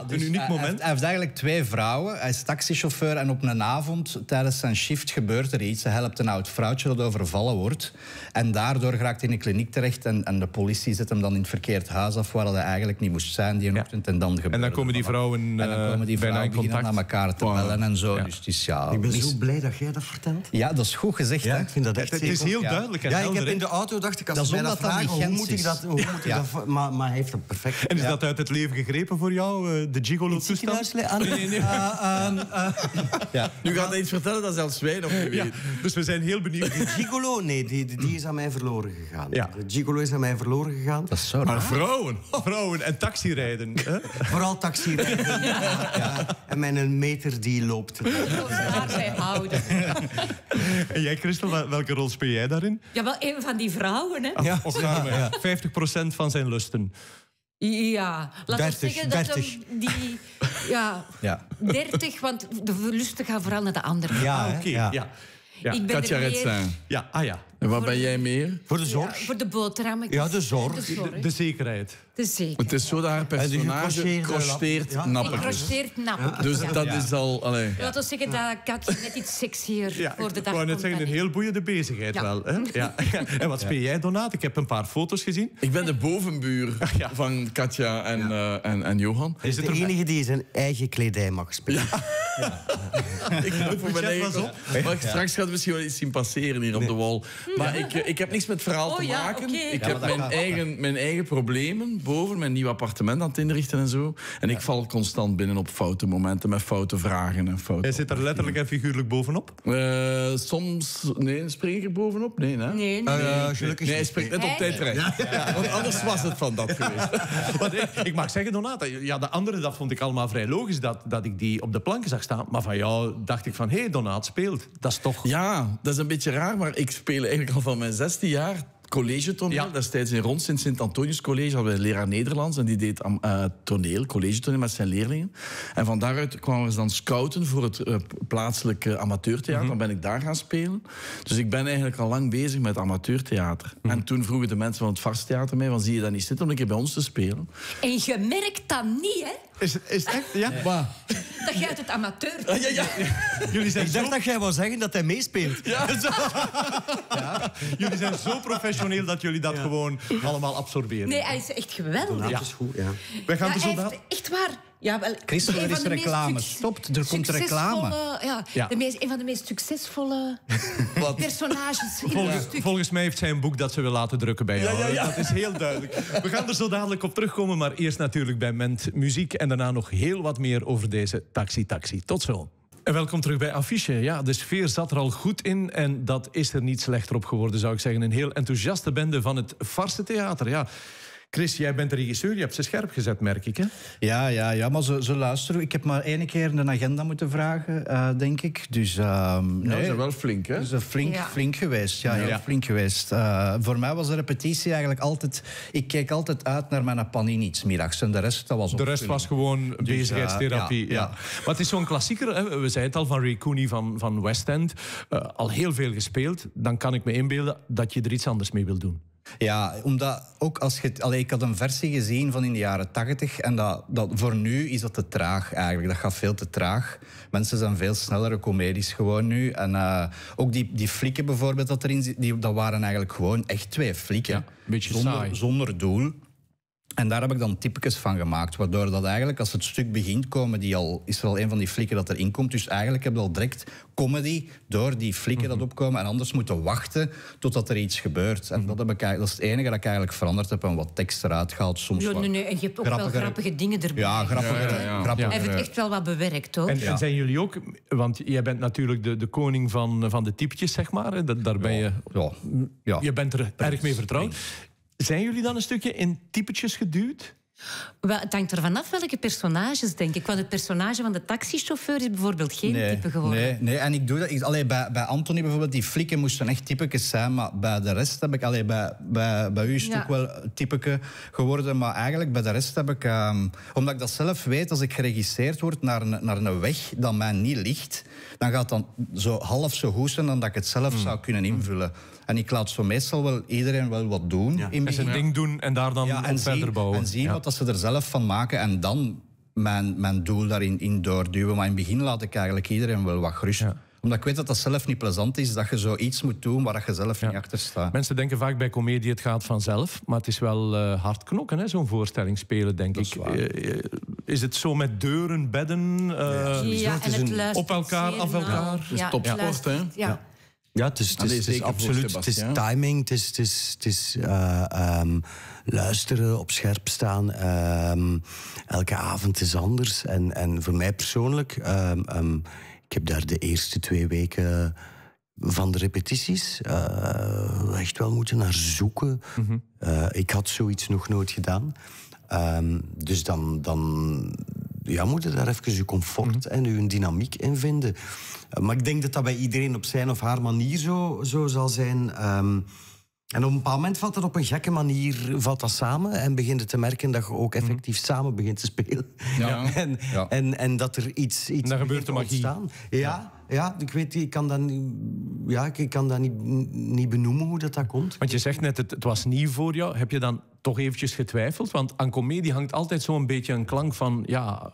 Een Dus uniek hij- moment. Hij, hij heeft eigenlijk twee vrouwen. Hij is taxichauffeur en op een avond tijdens zijn shift gebeurt er iets. Hij helpt een oud vrouwtje dat overvallen wordt. En daardoor raakt hij in een kliniek terecht en, en de politie zet hem dan in het verkeerd huis af waar hij eigenlijk niet moest zijn die ochtend. En dan, En dan gebeurt komen die vrouwen. En dan eh, komen die bijna vrouwen in beginnen contact. naar elkaar te bellen en zo. Ja. Dus het is ja... Ik ben mis- zo blij dat jij dat vertelt. Ja, dat is goed gezegd. Ja, hè? ik vind dat echt Het is heel Ja. duidelijk en Ja, ik heb in de auto dacht ik, als Dat mij dat vragen, hoe moet ik dat... Hoe moet ik dat maar, maar hij heeft dat perfect. En is dat uit het leven gegrepen voor jou, eh, de gigolo-toestand? Ah, nee, nee. Eh, ehm, eh, Ja. Nu gaat hij iets vertellen dat zelfs wij nog niet Ja, weten. dus we zijn heel benieuwd. De gigolo, nee, die, die die is aan mij verloren gegaan. Ja. De gigolo is aan mij verloren gegaan. Dat is zo Maar raar. vrouwen. Vrouwen en taxirijden. Hè? Vooral taxirijden. ja. En mijn meter die loopt. Daarbij houden. En jij, Christel, wel- welke rol speel jij daarin? Ja, wel een van die vrouwen, hè. Ja. We 50% van zijn lusten. Ja, laten we 30, zeggen dat 30. hem die... Ja, Ja. 30, want de verlusten gaan vooral naar de anderen. Ja, Ah, oké. ja. Ja. Ja. Ik ben Katja Redstaan. ja, ah ja. En wat ben jij meer? Voor de ja, zorg. voor de boterhammen. Ja, de zorg. De zorg. De, de zekerheid. De zeker. Het is zo dat haar personage lap- ja. napper. Gecrocheerd nappen. Dus Ja. dat is al... Allee. Laten we zeggen dat Katje net iets sexier Ja, voor de ik dag wou net zeggen, een ik. heel boeiende bezigheid Ja. wel. Hè? Ja. En wat speel jij, Donaat? Ik heb een paar foto's gezien. Ik ben de bovenbuur ja. van Katja en, eh, en, en Johan. Hij is de enige die zijn eigen kledij mag spelen. Ik moet voor mijn eigen was kop. Maar straks gaat misschien wel iets zien passeren hier op de wal. Maar ik, eh, ik heb niks met het verhaal Oh te ja, maken. Ik Ja, heb mijn eigen, mijn eigen problemen boven, mijn nieuw appartement aan het inrichten en zo. En ik val constant binnen op foute momenten met foute vragen en foute... Hij zit er letterlijk en figuurlijk bovenop. Eh, soms... Nee, spreek ik er bovenop? Nee, hè? Nee, nee. Eh, gelukkig Nee, hij spreekt net op tijd terecht. Ja, want anders was het van dat geweest. Want ik, ik mag zeggen, Donata, ja, de andere dat vond ik allemaal vrij logisch dat, dat ik die op de planken zag staan. Maar van jou dacht ik van, hé, hey, Donaat speelt. Dat is toch... Ja, dat is een beetje raar, maar ik speel eigenlijk al van mijn 16 jaar college toneel. Ja. Destijds in Rons in Sint-Antonius College hadden we een leraar Nederlands en die deed eh, toneel, college toneel met zijn leerlingen. En van daaruit kwamen ze dan scouten voor het eh, plaatselijke amateurtheater. Dan ben ik daar gaan spelen. Dus ik ben eigenlijk al lang bezig met amateurtheater. En toen vroegen de mensen van het Varstheater mij, van zie je dat niet zitten om een keer bij ons te spelen? En je merkt dat niet, hè? Is, is het echt? Ja. Maar dat jij uit het amateur... Ja, ja. Jullie zijn, Ik zo, dat jij wou zeggen dat hij meespeelt. jullie zijn zo professioneel dat jullie dat gewoon allemaal absorberen. Nee, hij is echt geweldig. Dat is goed, ja. Wij gaan Ja, er dadelijk... heeft echt waar. Ja, wel, Christopher, een er van is de meest reclame. Stopt, er komt reclame. succesvolle- Ja, Ja. De meest, een van de meest succesvolle personages in het Volgens, stuk. volgens mij heeft zij een boek dat ze wil laten drukken bij jou. Ja, ja, ja. Dat is heel duidelijk. We gaan er zo dadelijk op terugkomen, maar eerst natuurlijk bij Ment Muziek en daarna nog heel wat meer over deze Taxi Taxi. Tot zo. En welkom terug bij Affiche. Ja, de sfeer zat er al goed in en dat is er niet slechter op geworden, zou ik zeggen. Een heel enthousiaste bende van het Farse Theater. Ja. Chris, jij bent de regisseur, je hebt ze scherp gezet, merk ik. Hè? Ja, ja, ja, maar ze, ze luisteren. Ik heb maar één keer een agenda moeten vragen, eh, denk ik. Dus ehm Ja, nee, ze zijn wel flink, hè? Ze is flink, Ja. flink geweest. Ja, heel Ja. flink geweest. Eh, voor mij was de repetitie eigenlijk altijd... Ik keek altijd uit naar mijn panini middags. En de rest, dat was De rest opvulling. was gewoon bezigheidstherapie. ja, Ja, ja. Maar het is zo'n klassieker. Hè? We zeiden het al van Ray Cooney van, van West End. Eh, al heel veel gespeeld. Dan kan ik me inbeelden dat je er iets anders mee wil doen. Ja, omdat ook als je... Allee, ik had een versie gezien van in de jaren tachtig. En dat, dat, voor nu is dat te traag eigenlijk. Dat gaat veel te traag. Mensen zijn veel snellere comedies gewoon nu. En eh, ook die, die flikken bijvoorbeeld dat erin zit, die, dat waren eigenlijk gewoon echt twee flikken. Ja, beetje zonder, saai. zonder doel. En daar heb ik dan typetjes van gemaakt. Waardoor dat eigenlijk, als het stuk begint, komen die al, is er al een van die flikken dat erin komt. Dus eigenlijk heb je al direct comedy door die flikken Mhm. dat opkomen. En anders moeten wachten totdat er iets gebeurt. En dat, heb ik, eigenlijk- dat is het enige dat ik eigenlijk veranderd heb. En wat tekst eruit gehaald. Soms Ja, nee, nee, en je hebt ook wel grappige dingen erbij. Ja, grappige. Ja, ja, grappige- Hij heeft het echt wel wat bewerkt, hoor. En, en zijn jullie ook, want jij bent natuurlijk de, de koning van, van de typetjes, zeg maar. hè? Dat, daar ben je, Ja, ja. je bent er erg mee vertrouwd. Zijn jullie dan een stukje in typetjes geduwd? Wel, het hangt ervan af welke personages, denk ik. Want het personage van de taxichauffeur is bijvoorbeeld geen type geworden. Nee, nee, en ik doe dat. Ik, allee, bij, bij Anthony bijvoorbeeld, die flikken moesten echt typetjes zijn. Maar bij de rest heb ik. Allee, bij, bij, bij u is het Ja. ook wel typeke geworden. Maar eigenlijk bij de rest heb ik. ehm, omdat ik dat zelf weet, als ik geregisseerd word naar een, naar een weg dat mij niet ligt. dan gaat dat zo half zo goed zijn dan dat ik het zelf Hmm. zou kunnen invullen. En ik laat zo meestal wel iedereen wel wat doen. in het En zijn ding doen en daar dan Ja, en verder zien, bouwen. en zien Ja. wat dat ze er zelf van maken en dan mijn, mijn doel daarin in doorduwen. Maar in het begin laat ik eigenlijk iedereen wel wat gerust. Omdat ik weet dat dat zelf niet plezant is, dat je zoiets moet doen waar je zelf niet achter staat. Mensen denken vaak bij comedie het gaat vanzelf, maar het is wel eh, hard knokken, hè, zo'n voorstelling spelen, denk is ik. Eh, eh, is het zo met deuren, bedden, eh, Ja, en het luistert op elkaar, af elkaar. Het is Ja, topsport, hè? Ja. Het is, het is, het absoluut het is timing, het is, het is, het is eh, ehm, luisteren, op scherp staan. ehm, elke avond is anders. En, en voor mij persoonlijk, ehm, ik heb daar de eerste twee weken van de repetities eh, echt wel moeten naar zoeken. Eh, ik had zoiets nog nooit gedaan. Dus dan, dan ja, moet je daar even je comfort en je dynamiek in vinden. Eh, maar ik denk dat dat bij iedereen op zijn of haar manier zo, zo zal zijn. Ehm, en op een bepaald moment valt dat op een gekke manier valt dat samen en begint te merken dat je ook effectief samen begint te spelen. Ja. en, Ja. en, en dat er iets, iets gebeurt de te magie. ontstaan. Ja, ja, ik weet ik kan dat niet, ja, ik kan dat niet, niet benoemen hoe dat, dat komt. Want je zegt net, het, het was nieuw voor jou. Heb je dan toch eventjes getwijfeld? Want aan comedie hangt altijd zo'n beetje een klank van... ja,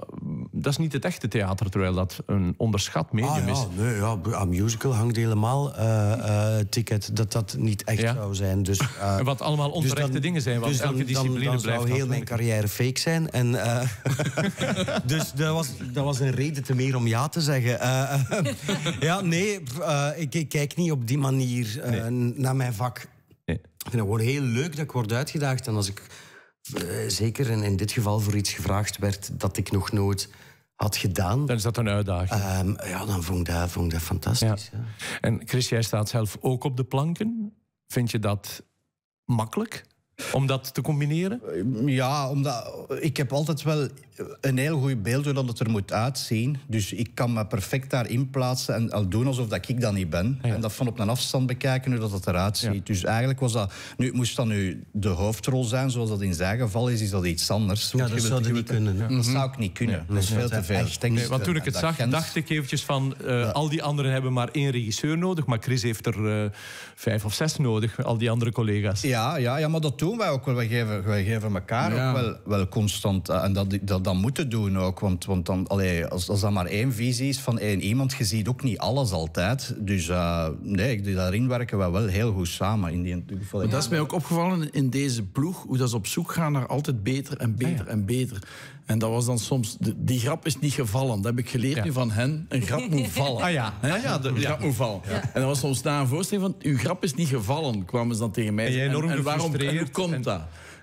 dat is niet het echte theater, terwijl dat een onderschat medium Ah, is. ja, nee, ja, aan musical hangt helemaal eh, eh, ticket dat dat niet echt Ja. zou zijn. Dus, eh, wat allemaal dus onterechte dan- dingen zijn, want dus elke dan- discipline dan, blijft zou heel mijn carrière fake zijn. En, dus dat was, dat was een reden te meer om ja te zeggen. Ja, nee, ik, ik kijk niet op die manier naar mijn vak. Ik vind het gewoon heel leuk dat ik word uitgedaagd. En als ik eh, zeker in, in dit geval voor iets gevraagd werd dat ik nog nooit had gedaan, Dan is dat een uitdaging. ehm, ja, dan vond ik dat, vond ik dat fantastisch. ja. En Chris, jij staat zelf ook op de planken. Vind je dat makkelijk om dat te combineren? Ja, omdat ik heb altijd wel een heel goed beeld hoe dat het er moet uitzien. Dus ik kan me perfect daarin plaatsen en al doen alsof dat ik dat niet ben. En dat van op een afstand bekijken hoe dat het eruit ziet. Ja. Dus eigenlijk was dat... Nu, moest dat nu de hoofdrol zijn, zoals dat in zijn geval is, is dat iets anders. Ja, dat zou niet kunnen. hè. Dat zou ik niet kunnen. dat is veel te veel tekst. Nee, want toen ik het zag, dacht ik eventjes van... eh, al die anderen hebben maar één regisseur nodig, maar Chris heeft er eh, vijf of zes nodig, al die andere collega's. Ja, ja, ja, maar dat doe doen wij ook wel. Wij geven, wij geven elkaar Ja. ook wel, wel constant. eh, en dat, dat, moeten doen ook. Want, want dan, allee, als, als dat maar één visie is van één iemand, je ziet ook niet alles altijd. Dus eh, nee, ik- daarin werken we wel heel goed samen. In die, Maar dat is mij ook opgevallen in deze ploeg, hoe dat ze op zoek gaan naar altijd beter en beter en beter. En dat was dan soms, de- die grap is niet gevallen. Dat heb ik geleerd nu van hen. Een grap moet vallen. Ah ja, ah ja, de- grap moet vallen. En dat was soms na een voorstelling van, uw grap is niet gevallen, kwamen ze dan tegen mij. En en, waarom, en hoe komt dat?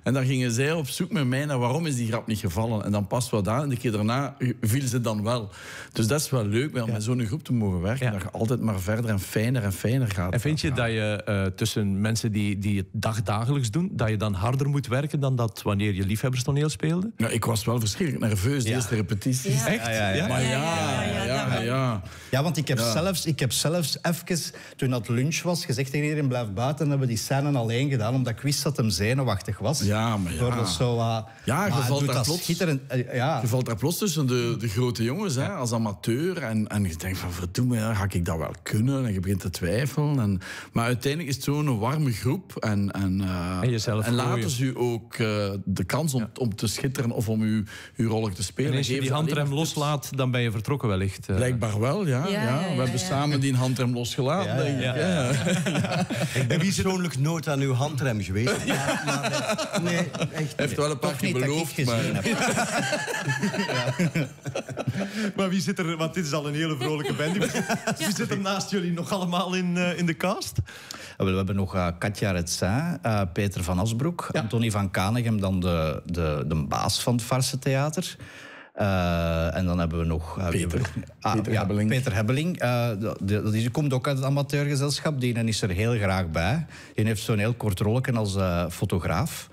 En dan gingen zij op zoek met mij naar waarom is die grap niet gevallen. En dan pas wat aan en de keer daarna viel ze dan wel. Dus dat is wel leuk om met zo'n groep te mogen werken. Ja. Dat je altijd maar verder en fijner en fijner gaat. En vind je dat je eh, tussen mensen die, die het dagdagelijks doen, dat je dan harder moet werken dan dat wanneer je liefhebberstoneel speelde? Nou, ik was wel verschrikkelijk nerveus, de eerste repetitie. Ja. Echt? Ja, ja, ja. Maar ja, ja, ja, ja, ja, ja. Ja, want ik heb, Ja. zelfs, ik heb zelfs even, toen dat lunch was, gezegd tegen iedereen, blijf buiten. En hebben we die scène alleen gedaan, omdat ik wist dat hem zenuwachtig was. Ja, maar ja. Door dat zo, uh, Ja, je maar valt daar plots- schitterend. ja. Je valt daar plots tussen de, de grote jongens hè, als amateur. En, en je denkt van, verdomme, ja, ga ik dat wel kunnen? En je begint te twijfelen. En, maar uiteindelijk is het zo'n warme groep. En, en, eh, En jezelf en laten ze u ook eh, de kans om, om te schitteren of om uw, uw rol te spelen. En als je die handrem maar loslaat, dan ben je vertrokken wellicht. eh. Blijkbaar wel, ja. ja, Ja, ja, ja, We hebben ja. samen die handrem losgelaten, denk ik. Ik ben persoonlijk nooit aan uw handrem geweest. Maar, maar, nee, echt. Hij heeft wel een paar Toch keer beloofd, maar... Maar wie zit er, want dit is al een hele vrolijke band. Wie zit er naast jullie nog allemaal in, eh, in de cast? Ah, We hebben nog eh, Katja Retzin, eh, Peter van Asbroek, Anthony van Kanegem, dan de, de, de baas van het Farse Theater. Eh, en dan hebben we nog... eh, Peter. we? Ah, Peter ja, Hebbeling. Peter Hebbeling. eh, de- de- die komt ook uit het amateurgezelschap. Die is er heel graag bij. Die heeft zo'n heel kort rolletje als eh, fotograaf.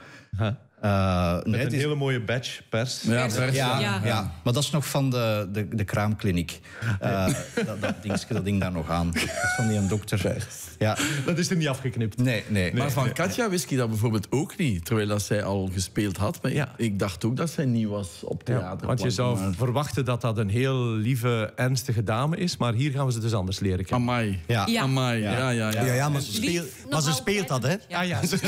Eh, Met een is- hele mooie badge, pers. Ja, ja, ja. ja. Ja. maar dat is nog van de, de, de kraamkliniek. Eh, dat, dat, dingetje, dat ding daar nog aan. Dat is van die een dokter. Ja. Dat is er niet afgeknipt. Nee, nee. Maar van Katja wist ik dat bijvoorbeeld ook niet. Terwijl dat zij al gespeeld had. Maar Ja. ik dacht ook dat zij nieuw was op Ja, theater. want je zou Maar- verwachten dat dat een heel lieve, ernstige dame is. Maar hier gaan we ze dus anders leren kennen. Amai. Ja. Ja. Amai. Ja, ja, ja. Ja, ja, maar ze, speelt, maar ze speelt dat, hè? Ja. Ah ja, ze-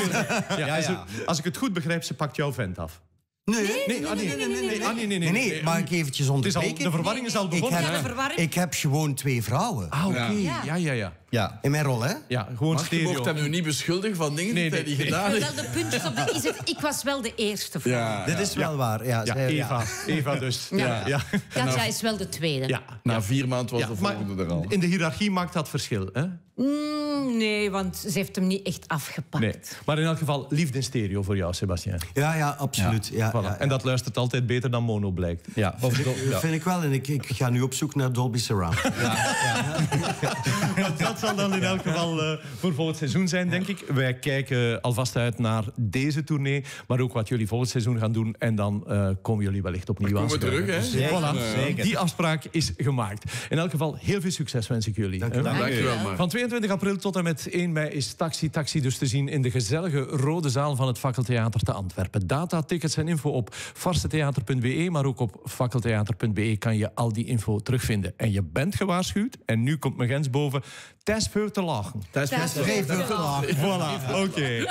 ja, Ja, ja. Als ik het goed begrijp, ze pakt jouw vent af. Nee, Nee, nee, nee, nee, nee, nee, nee, nee, nee, mag ik eventjes onderbreken? de verwarring is al ik, begonnen. heb, Ja, ik heb gewoon twee vrouwen Ah, oké. Ja. Ja, ja, ja. Ja. in mijn rol, hè? Ja, gewoon je stereo. mocht hem nu niet beschuldigen van dingen Nee, die hij nee, niet nee. gedaan heeft. Wel de puntjes op de i. zet. Ik was wel de eerste vrouw. Ja, Dit is wel waar. Ja, Ja, zij- Eva. Eva dus. Ja. ja. Katja is wel de tweede. ja. Na vier maanden was Ja, de maar volgende er al. in de hiërarchie maakt dat verschil. Hè? Mm, nee, want ze heeft hem niet echt afgepakt. Nee. Maar in elk geval, liefde in stereo voor jou, Sebastien. ja, ja, absoluut. Ja. Voilà. ja, ja. En dat luistert altijd beter dan mono, blijkt. Ja. Dat vind ik wel. En ik, ik ga nu op zoek naar Dolby Surround. Dat zal dan in elk geval eh, voor volgend seizoen zijn, denk ik. Wij kijken alvast uit naar deze tournee, maar ook wat jullie volgend seizoen gaan doen. En dan eh, komen jullie wellicht opnieuw komen we terug, hè? Zeker, voilà. zeker. Die afspraak is gemaakt. In elk geval, heel veel succes wens ik jullie. Dank je wel, maar. Van 22 april tot en met 1 mei is Taxi Taxi dus te zien in de gezellige rode zaal van het Fakkeltheater te Antwerpen. Data, tickets en info op farsetheater.be, maar ook op fakkeltheater.be kan je al die info terugvinden. En je bent gewaarschuwd, en nu komt mijn grens boven, test veel te lachen. Vester. Geef het klaar. Voilà, oké.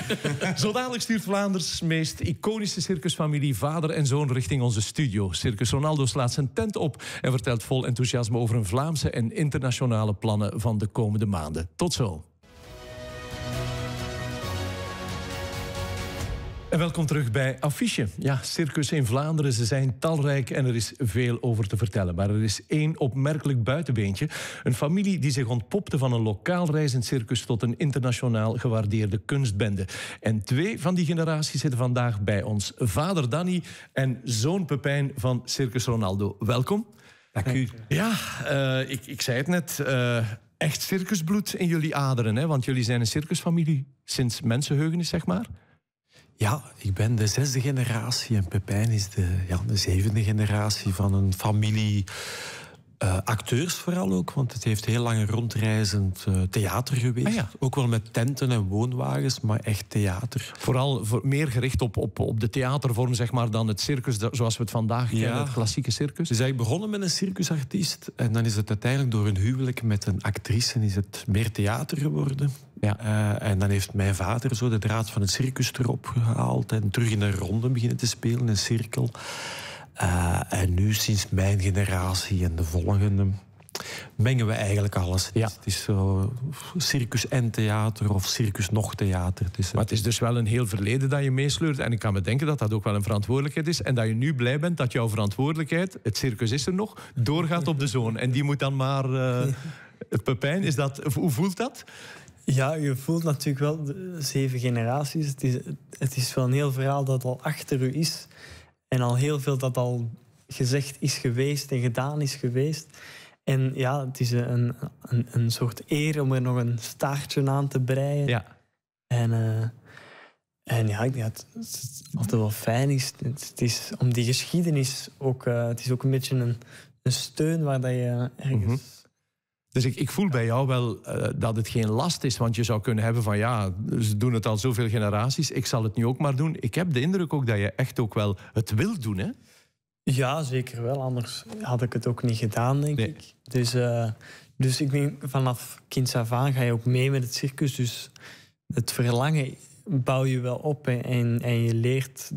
Zo dadelijk stuurt Vlaanders meest iconische circusfamilie vader en zoon richting onze studio. Circus Ronaldo slaat zijn tent op en vertelt vol enthousiasme over hun Vlaamse en internationale plannen van de komende maanden. Tot zo. En welkom terug bij Affiche. Ja, circus in Vlaanderen, ze zijn talrijk en er is veel over te vertellen. Maar er is één opmerkelijk buitenbeentje. Een familie die zich ontpopte van een lokaal reizend circus tot een internationaal gewaardeerde kunstbende. En twee van die generaties zitten vandaag bij ons. Vader Danny en zoon Pepijn van Circus Ronaldo. Welkom. Dank u. Ja, eh, ik, ik zei het net. eh, echt circusbloed in jullie aderen, hè? want jullie zijn een circusfamilie sinds mensenheugenis, zeg maar. Ja, ik ben de zesde generatie en Pepijn is de, ja, de zevende generatie van een familie Uh, acteurs vooral ook, want het heeft heel lang rondreizend uh, theater geweest. Ah, ja. Ook wel met tenten en woonwagens, maar echt theater. Vooral voor, meer gericht op, op, op de theatervorm zeg maar, dan het circus zoals we het vandaag Ja. kennen, het klassieke circus. Dus eigenlijk begonnen met een circusartiest en dan is het uiteindelijk door een huwelijk met een actrice is het meer theater geworden. Ja. Eh, en dan heeft mijn vader zo de draad van het circus erop gehaald en terug in een ronde beginnen te spelen, een cirkel. Eh, en nu sinds mijn generatie en de volgende mengen we eigenlijk alles. Ja. Het is zo circus en theater of circus nog theater. Het is, Maar het is dus wel een heel verleden dat je meesleurt. En ik kan me denken dat dat ook wel een verantwoordelijkheid is. En dat je nu blij bent dat jouw verantwoordelijkheid, het circus is er nog, doorgaat op de zoon. En die moet dan maar... het Pepijn, is dat, hoe voelt dat? Ja, je voelt natuurlijk wel de zeven generaties. Het is, het is wel een heel verhaal dat al achter u is. En al heel veel dat al gezegd is geweest en gedaan is geweest. En ja, het is een, een, een soort eer om er nog een staartje aan te breien. Ja. En, eh, en ja, ik denk dat het altijd wel fijn is. Het, het is om die geschiedenis ook... eh, het is ook een beetje een, een steun waar dat je ergens... Mhm. Dus ik, ik voel bij jou wel eh, dat het geen last is. Want je zou kunnen hebben van ja, ze doen het al zoveel generaties. Ik zal het nu ook maar doen. Ik heb de indruk ook dat je echt ook wel het wil doen. Hè? Ja, zeker wel. Anders had ik het ook niet gedaan, denk Nee. ik. Dus, eh, dus ik denk, vanaf kinds af aan ga je ook mee met het circus. Dus het verlangen bouw je wel op en, en, en je, leert,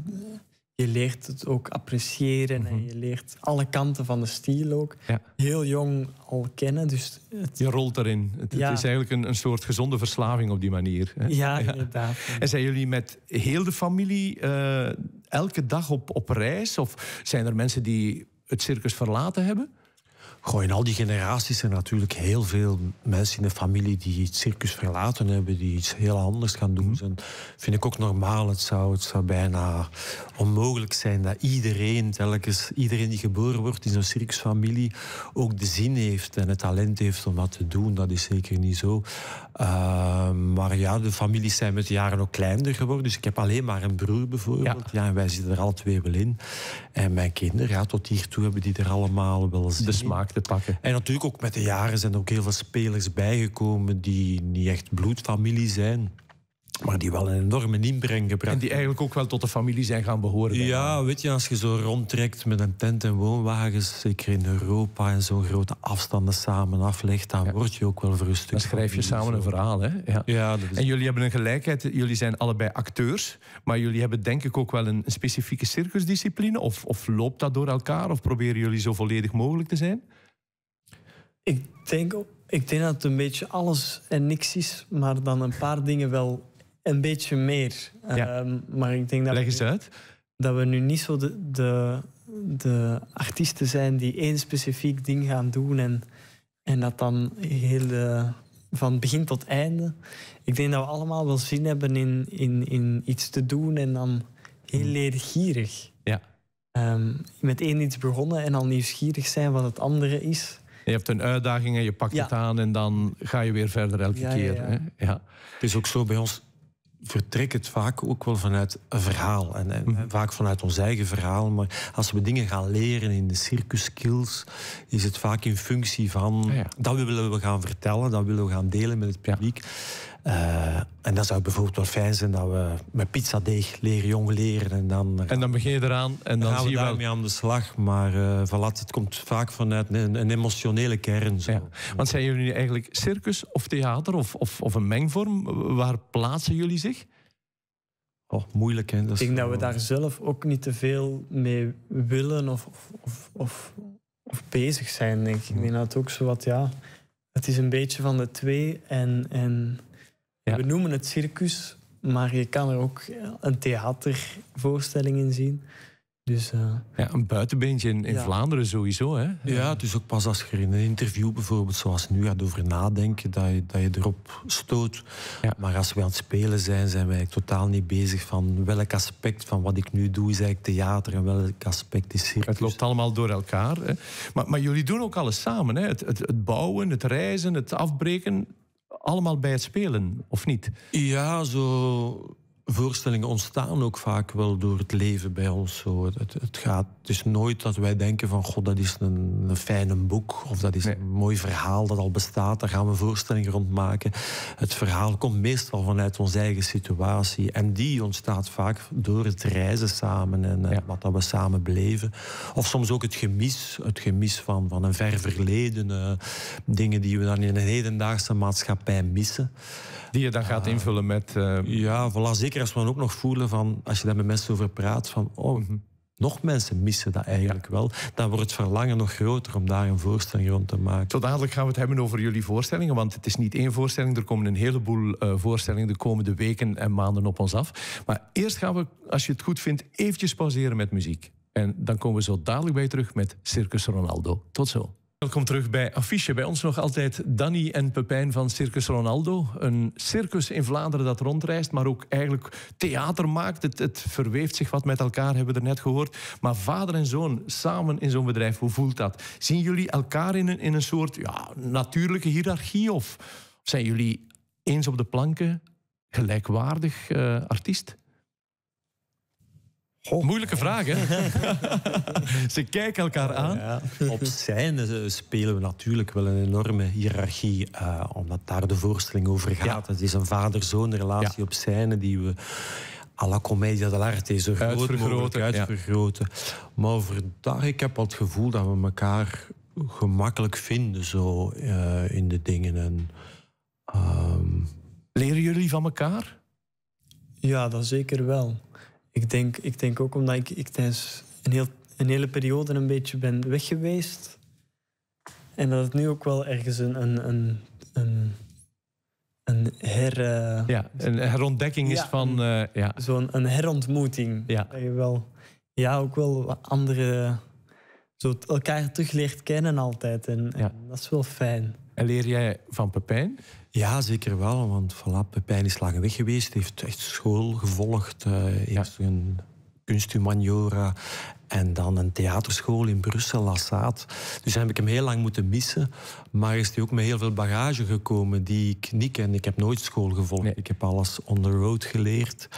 je leert het ook appreciëren. En je leert alle kanten van de stijl ook. Mhm. Ja. Heel jong al kennen. Dus het, Je rolt erin. Het, het Ja. is eigenlijk een, een soort gezonde verslaving op die manier. Hè? ja, inderdaad. En zijn jullie met heel de familie eh, elke dag op, op reis? Of zijn er mensen die het circus verlaten hebben? Goh, in al die generaties zijn natuurlijk heel veel mensen in de familie die het circus verlaten hebben, die iets heel anders gaan doen. En vind ik ook normaal. Het zou, het zou bijna onmogelijk zijn dat iedereen, telkens iedereen die geboren wordt in zo'n circusfamilie, ook de zin heeft en het talent heeft om dat te doen. Dat is zeker niet zo. Uh, maar ja, de families zijn met de jaren ook kleiner geworden. Dus ik heb alleen maar een broer bijvoorbeeld. Ja. en wij zitten er alle twee wel in. En mijn kinderen, ja, tot hiertoe hebben die er allemaal wel zin De in. Te pakken. En natuurlijk ook met de jaren zijn er ook heel veel spelers bijgekomen die niet echt bloedfamilie zijn, maar die wel een enorme inbreng gebracht En die eigenlijk ook wel tot de familie zijn gaan behoren. ja, weet je, als je zo rondtrekt met een tent en woonwagens, zeker in Europa, en zo'n grote afstanden samen aflegt, dan word je ook wel stuk. Dan schrijf je samen een verhaal. Hè? Ja. Ja, dat is En jullie hebben een gelijkheid. Jullie zijn allebei acteurs. Maar jullie hebben denk ik ook wel een een specifieke circusdiscipline. Of, of loopt dat door elkaar? Of proberen jullie zo volledig mogelijk te zijn? Ik denk, ik denk dat het een beetje alles en niks is, maar dan een paar dingen wel een beetje meer. Ja. Ehm, maar ik denk dat Leg we, eens uit. dat we nu niet zo de, de, de artiesten zijn die één specifiek ding gaan doen en, en dat dan heel de, van begin tot einde. Ik denk dat we allemaal wel zin hebben in, in, in iets te doen en dan heel leergierig. Ja. Ehm, met één iets begonnen en al nieuwsgierig zijn wat het andere is. Je hebt een uitdaging en je pakt Ja. het aan. En dan ga je weer verder elke Ja, keer. ja. Hè? Ja. Het is ook zo bij ons. Vertrek het vaak ook wel vanuit een verhaal. En, en Mhm. vaak vanuit ons eigen verhaal. Maar als we dingen gaan leren in de circus skills, is het vaak in functie van. Ah, ja. Dat willen we gaan vertellen, dat willen we gaan delen met het publiek. En dat zou bijvoorbeeld wel fijn zijn dat we met pizzadeeg leren jong leren. En dan, En dan begin je eraan. En dan, gaan zie we je wel. daarmee aan de slag. Maar eh voilà, het komt vaak vanuit een, een emotionele kern. Zo. Ja. Want zijn jullie nu eigenlijk circus of theater of, of, of een mengvorm? Waar plaatsen jullie zich? Oh, moeilijk, hè? Dat is Ik denk dat we daar zelf ook niet te veel mee willen of, of, of, of, of bezig zijn, denk ik. Ik denk dat het ook zo wat, ja... Het is een beetje van de twee en, en Ja. we noemen het circus, maar je kan er ook een theatervoorstelling in zien. Dus eh, Ja, een buitenbeentje in, in Ja. Vlaanderen sowieso. Hè? Ja, het is ook pas als je er in een interview bijvoorbeeld zoals nu gaat over nadenken, dat je, dat je erop stoot. Ja. Maar als we aan het spelen zijn, zijn wij eigenlijk totaal niet bezig van welk aspect van wat ik nu doe is eigenlijk theater en welk aspect is circus. Het loopt allemaal door elkaar. Hè? Maar, maar jullie doen ook alles samen. Hè? Het, het, het bouwen, het reizen, het afbreken. Allemaal bij het spelen, of niet? Ja, zo voorstellingen ontstaan ook vaak wel door het leven bij ons. Zo. Het, het, gaat, het is nooit dat wij denken van... God, dat is een, een fijne boek of dat is een mooi verhaal dat al bestaat. Daar gaan we voorstellingen rond maken. Het verhaal komt meestal vanuit onze eigen situatie. En die ontstaat vaak door het reizen samen en wat dat we samen beleven. Of soms ook het gemis, het gemis van, van een ver verleden. Uh, dingen die we dan in een hedendaagse maatschappij missen. Die je dan gaat ah. invullen met... Uh... Ja, voilà, zeker als we dan ook nog voelen van... Als je daar met mensen over praat, van... Oh, mhm. nog mensen missen dat eigenlijk wel. Dan wordt het verlangen nog groter om daar een voorstelling rond te maken. Zo dadelijk gaan we het hebben over jullie voorstellingen. Want het is niet één voorstelling. Er komen een heleboel uh, voorstellingen de komende weken en maanden op ons af. Maar eerst gaan we, als je het goed vindt, eventjes pauzeren met muziek. En dan komen we zo dadelijk bij terug met Circus Ronaldo. Tot zo. Welkom terug bij Affiche. Bij ons nog altijd Danny en Pepijn van Circus Ronaldo. Een circus in Vlaanderen dat rondreist, maar ook eigenlijk theater maakt. Het, het verweeft zich wat met elkaar, hebben we er net gehoord. Maar vader en zoon samen in zo'n bedrijf, hoe voelt dat? Zien jullie elkaar in een, in een soort ja, natuurlijke hiërarchie? Of zijn jullie eens op de planken gelijkwaardig uh, artiest? Moeilijke vraag, hè? Ze kijken elkaar aan. Ja. Op scène spelen we natuurlijk wel een enorme hiërarchie, uh, omdat daar de voorstelling over gaat. Het is een vader-zoon relatie op scène die we à la commedia dell'arte zo groot mogelijk uitvergroten. Maar overdag, ik heb het gevoel dat we elkaar gemakkelijk vinden zo, uh, in de dingen. En, um... Leren jullie van elkaar? Ja, dat zeker wel. Ik denk, ik denk ook omdat ik, ik tijdens een, heel, een hele periode een beetje ben weg geweest. En dat het nu ook wel ergens een, een, een, een, een her... Uh, ja, een herontdekking is van... Uh, ja. Zo'n een herontmoeting. Ja. Dat je wel, ja, ook wel andere... Zo elkaar terug leert kennen altijd. En, ja. en dat is wel fijn. En leer jij van Pepijn? Ja, zeker wel. Want voilà, Pepijn is lang weg geweest. heeft echt school gevolgd. Uh, eerst een kunsthumaniora en dan een theaterschool in Brussel, Lassaat. Dus heb ik hem heel lang moeten missen. Maar is hij ook met heel veel bagage gekomen die ik niet ken. Ik heb nooit school gevolgd. Ik heb alles on the road geleerd.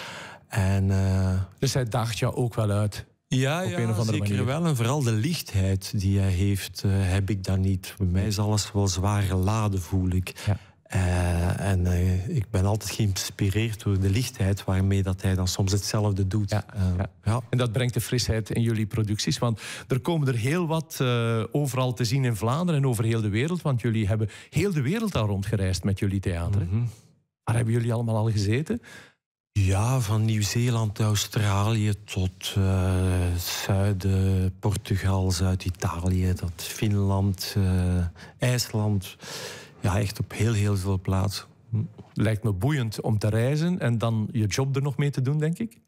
En, uh... Dus hij daagt jou ook wel uit? Ja, ja zeker wel. En vooral de lichtheid die hij heeft, uh, heb ik dan niet. Bij mij is alles wel zwaar geladen, voel ik. Ja. Uh, en uh, ik ben altijd geïnspireerd door de lichtheid waarmee dat hij dan soms hetzelfde doet. Ja, ja. ja. En dat brengt de frisheid in jullie producties. Want er komen er heel wat overal te zien in Vlaanderen en over heel de wereld. Want jullie hebben heel de wereld al rondgereisd met jullie theater. Mm Waar hebben jullie allemaal al gezeten? Ja, van Nieuw-Zeeland, Australië tot Zuiden, Portugal, Zuid-Italië, tot Finland, IJsland. Ja, echt op heel, heel veel plaatsen. Lijkt me boeiend om te reizen en dan je job er nog mee te doen, denk ik.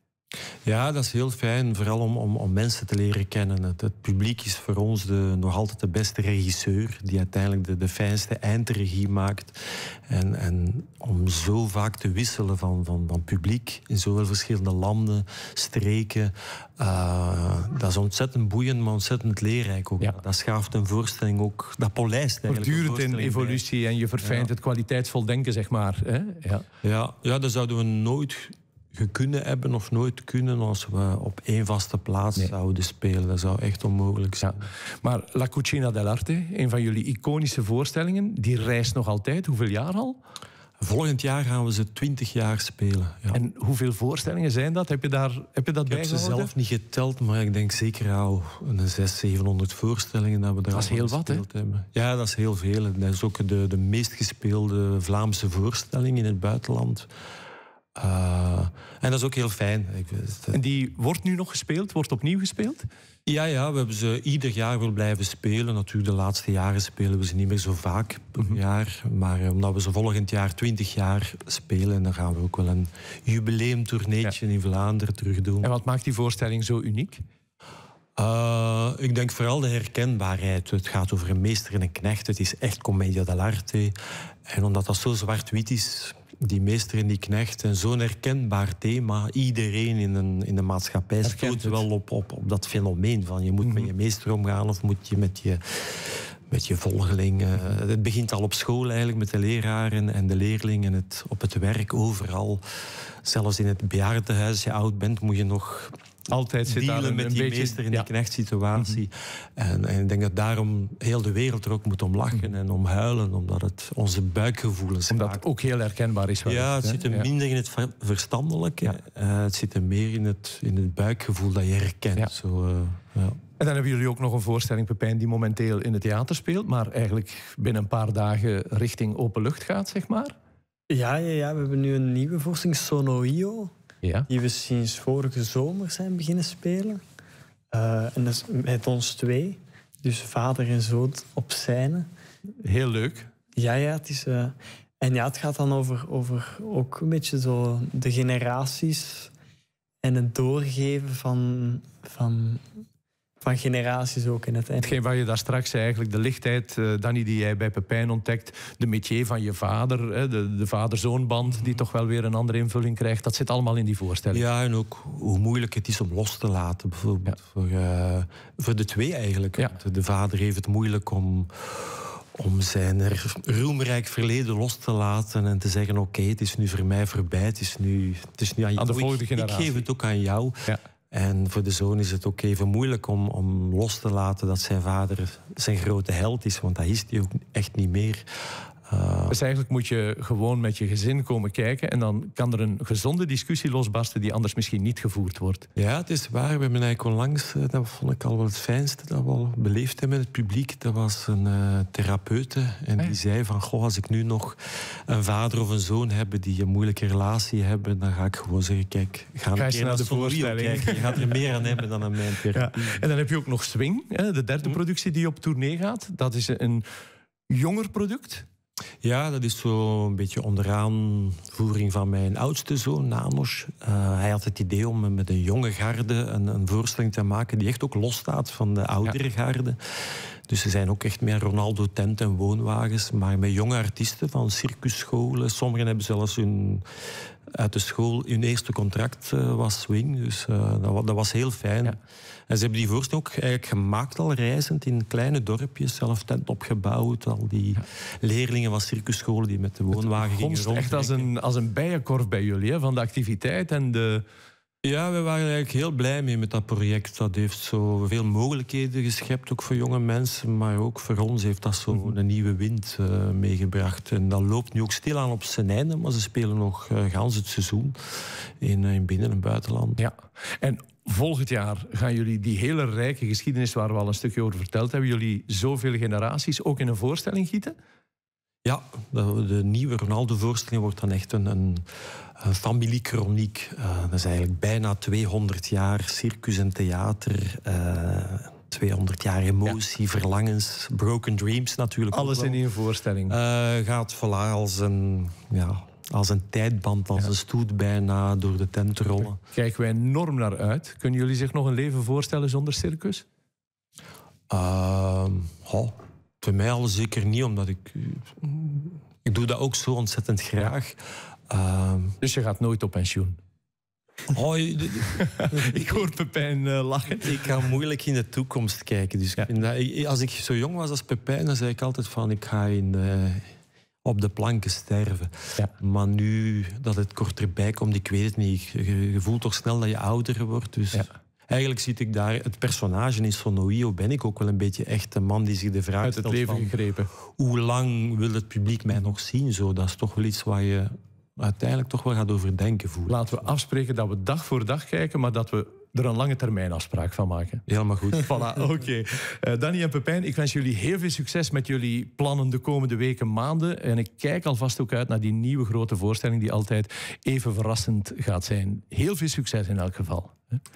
Ja, dat is heel fijn, vooral om, om, om mensen te leren kennen. Het, het, publiek is voor ons de, nog altijd de beste regisseur, die uiteindelijk de, de fijnste eindregie maakt. En, en om zo vaak te wisselen van, van, van publiek in zoveel verschillende landen, streken, uh, dat is ontzettend boeiend, maar ontzettend leerrijk ook. Ja. Dat schaaft een voorstelling ook, dat polijst eigenlijk. Voortdurend in evolutie en je verfijnt het kwaliteitsvol denken, zeg maar. Hè? Ja. Ja, ja, dat zouden we nooit kunnen hebben of nooit kunnen als we op één vaste plaats zouden spelen. Dat zou echt onmogelijk zijn. Maar La Cucina dell'Arte, een van jullie iconische voorstellingen, die reist nog altijd. Hoeveel jaar al? Volgend jaar gaan we ze twintig jaar spelen. Ja. En hoeveel voorstellingen zijn dat? Heb je, daar, heb je dat ik heb ze zelf niet geteld, maar ik denk zeker al een 600, 700 voorstellingen dat we daar Dat is heel wat, hè? Hebben. Ja, dat is heel veel. Dat is ook de, de meest gespeelde Vlaamse voorstelling in het buitenland. Uh, en dat is ook heel fijn. En die wordt nu nog gespeeld? Wordt opnieuw gespeeld? Ja, ja, we hebben ze ieder jaar wil blijven spelen. Natuurlijk, de laatste jaren spelen we ze niet meer zo vaak per mhm. jaar. Maar eh, omdat we ze volgend jaar 20 jaar spelen, dan gaan we ook wel een jubileumtourneetje in Vlaanderen terug doen. En wat maakt die voorstelling zo uniek? Uh, ik denk vooral de herkenbaarheid. Het gaat over een meester en een knecht. Het is echt commedia dell'arte. En omdat dat zo zwart-wit is, die meester en die knecht, en zo'n herkenbaar thema. Iedereen in, een, in de maatschappij stoot wel op, op, op dat fenomeen van je moet met mhm. je meester omgaan of moet je met je beetje volgeling. Uh, het begint al op school eigenlijk met de leraren en de leerlingen. Het, op het werk, overal. Zelfs in het bejaardenhuis, als je oud bent, moet je nog altijd zit dealen een, met een die beetje, meester in ja. die knechtsituatie. Mhm. en, en ik denk dat daarom heel de wereld er ook moet om lachen Mhm. en om huilen, omdat het onze buikgevoelens Omdat raakt. het ook heel herkenbaar is. Ja, het zit hem Ja. minder in het ver- verstandelijke. Ja. Eh, het zit hem meer in het, in het buikgevoel dat je herkent. Ja. Zo, eh, ja. En dan hebben jullie ook nog een voorstelling, Pepijn, die momenteel in het theater speelt, maar eigenlijk binnen een paar dagen richting open lucht gaat, zeg maar. Ja, ja, ja, we hebben nu een nieuwe voorstelling, Sonoio, Ja. die we sinds vorige zomer zijn beginnen spelen. Eh, en dat is met ons twee, dus vader en zoon op scène. Heel leuk. Ja, ja, het is... eh, en ja, het gaat dan over, over ook een beetje zo de generaties en het doorgeven van, van, van generaties ook in het eind. Hetgeen waar je daar straks zei, eigenlijk de lichtheid, eh Danny, die jij bij Pepijn ontdekt, de métier van je vader, hè, de, de vader-zoonband, die toch wel weer een andere invulling krijgt, dat zit allemaal in die voorstelling. ja, en ook hoe moeilijk het is om los te laten. Bijvoorbeeld voor, eh, voor de twee eigenlijk. Ja. De vader heeft het moeilijk om, om zijn roemrijk verleden los te laten en te zeggen: Oké, het is nu voor mij voorbij, het is nu, het is nu aan, Aan de volgende Ik- generatie. Ik geef het ook aan jou. Ja. En voor de zoon is het ook even moeilijk om, om los te laten dat zijn vader zijn grote held is, want dat is hij ook echt niet meer. Eh, Dus eigenlijk moet je gewoon met je gezin komen kijken en dan kan er een gezonde discussie losbarsten die anders misschien niet gevoerd wordt. Ja, het is waar. We hebben eigenlijk onlangs, eh, dat vond ik al wel het fijnste dat we al beleefd hebben met het publiek. Dat was een eh, therapeute en Ah, die zei van, goh, als ik nu nog een vader of een zoon heb die een moeilijke relatie hebben, dan ga ik gewoon zeggen, kijk, ga, een Ga keer naar de voorstelling. kijken. Je gaat er meer aan hebben dan aan mijn Ja. therapie. En dan heb je ook nog Swing, hè, de derde productie die op tournee gaat. Dat is een jonger product. Ja, dat is zo een beetje onderaanvoering van mijn oudste zoon, Nanos. Eh, hij had het idee om met een jonge garde een, een voorstelling te maken die echt ook losstaat van de oudere garde. Dus ze zijn ook echt meer Ronaldo tent en woonwagens, maar met jonge artiesten van circusscholen. Sommigen hebben zelfs hun, uit de school hun eerste contract eh, was swing, dus eh, dat, dat was heel fijn. Ja. En ze hebben die voorstelling ook eigenlijk gemaakt al reizend in kleine dorpjes, zelf tent opgebouwd. Al die leerlingen van circusscholen die met de woonwagen gingen Gonst echt als een, als een bijenkorf bij jullie, hè, van de activiteit en de... Ja, we waren eigenlijk heel blij mee met dat project. Dat heeft zo veel mogelijkheden geschept, ook voor jonge mensen. Maar ook voor ons heeft dat zo Mhm. een nieuwe wind eh, meegebracht. En dat loopt nu ook stilaan op zijn einde, maar ze spelen nog uh, gans het seizoen in, in binnen- en buitenland. Ja. En volgend jaar gaan jullie die hele rijke geschiedenis waar we al een stukje over verteld hebben, jullie zoveel generaties ook in een voorstelling gieten? Ja, de, de nieuwe Ronaldo-voorstelling wordt dan echt een, een familiekroniek. Uh, dat is eigenlijk bijna 200 jaar circus en theater. Uh, 200 jaar emotie, ja. verlangens, broken dreams natuurlijk. Alles in één voorstelling. Uh, gaat voilà als een, ja, als een tijdband, als ja. een stoet bijna door de tent rollen. Kijken wij enorm naar uit. Kunnen jullie zich nog een leven voorstellen zonder circus? Uh, oh, voor mij al zeker niet, omdat ik... Ik doe dat ook zo ontzettend graag. Uh, dus je gaat nooit op pensioen? Oh, ik hoor Pepijn uh, lachen. Ik ga moeilijk in de toekomst kijken. Dus ja. dat, als ik zo jong was als Pepijn, dan zei ik altijd van... ik ga in de, op de planken sterven. Ja. Maar nu dat het korterbij komt, ik weet het niet. Je, je voelt toch snel dat je ouder wordt. Dus ja. eigenlijk zie ik daar... Het personage in Sonoio ben ik ook wel een beetje echt een man die zich de vraag Uit het stelt leven van, gegrepen. Hoe lang wil het publiek mij nog zien? Zo, dat is toch wel iets waar je uiteindelijk toch wel gaat overdenken voelen. Laten we afspreken dat we dag voor dag kijken, maar dat we er een lange termijn afspraak van maken. Helemaal goed. voilà, oké. Okay. Uh, Danny en Pepijn, ik wens jullie heel veel succes met jullie plannen de komende weken, maanden. En ik kijk alvast ook uit naar die nieuwe grote voorstelling die altijd even verrassend gaat zijn. Heel veel succes in elk geval.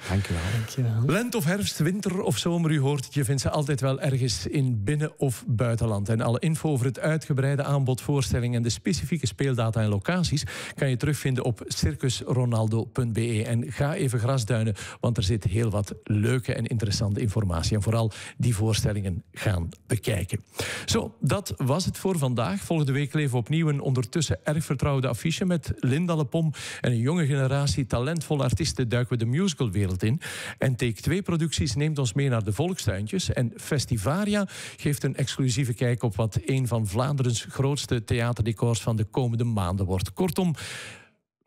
Dank je wel. Dank je wel. Lent of herfst, winter of zomer, u hoort het, je vindt ze altijd wel ergens in binnen- of buitenland. En alle info over het uitgebreide aanbod, voorstellingen en de specifieke speeldata en locaties kan je terugvinden op circusronaldo.be. En ga even grasduinen, want er zit heel wat leuke en interessante informatie. En vooral die voorstellingen gaan bekijken. Zo, dat was het voor vandaag. Volgende week leven we opnieuw een ondertussen erg vertrouwde affiche met Linda Lepom en een jonge generatie talentvolle artiesten duiken we de musical toneelwereld in. En Take 2 Producties neemt ons mee naar de volkstuintjes. En Festivaria geeft een exclusieve kijk op wat een van Vlaanderens grootste theaterdecors van de komende maanden wordt. Kortom,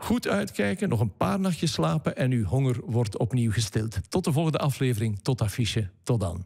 Goed uitkijken, nog een paar nachtjes slapen en uw honger wordt opnieuw gestild. Tot de volgende aflevering, tot affiche, tot dan.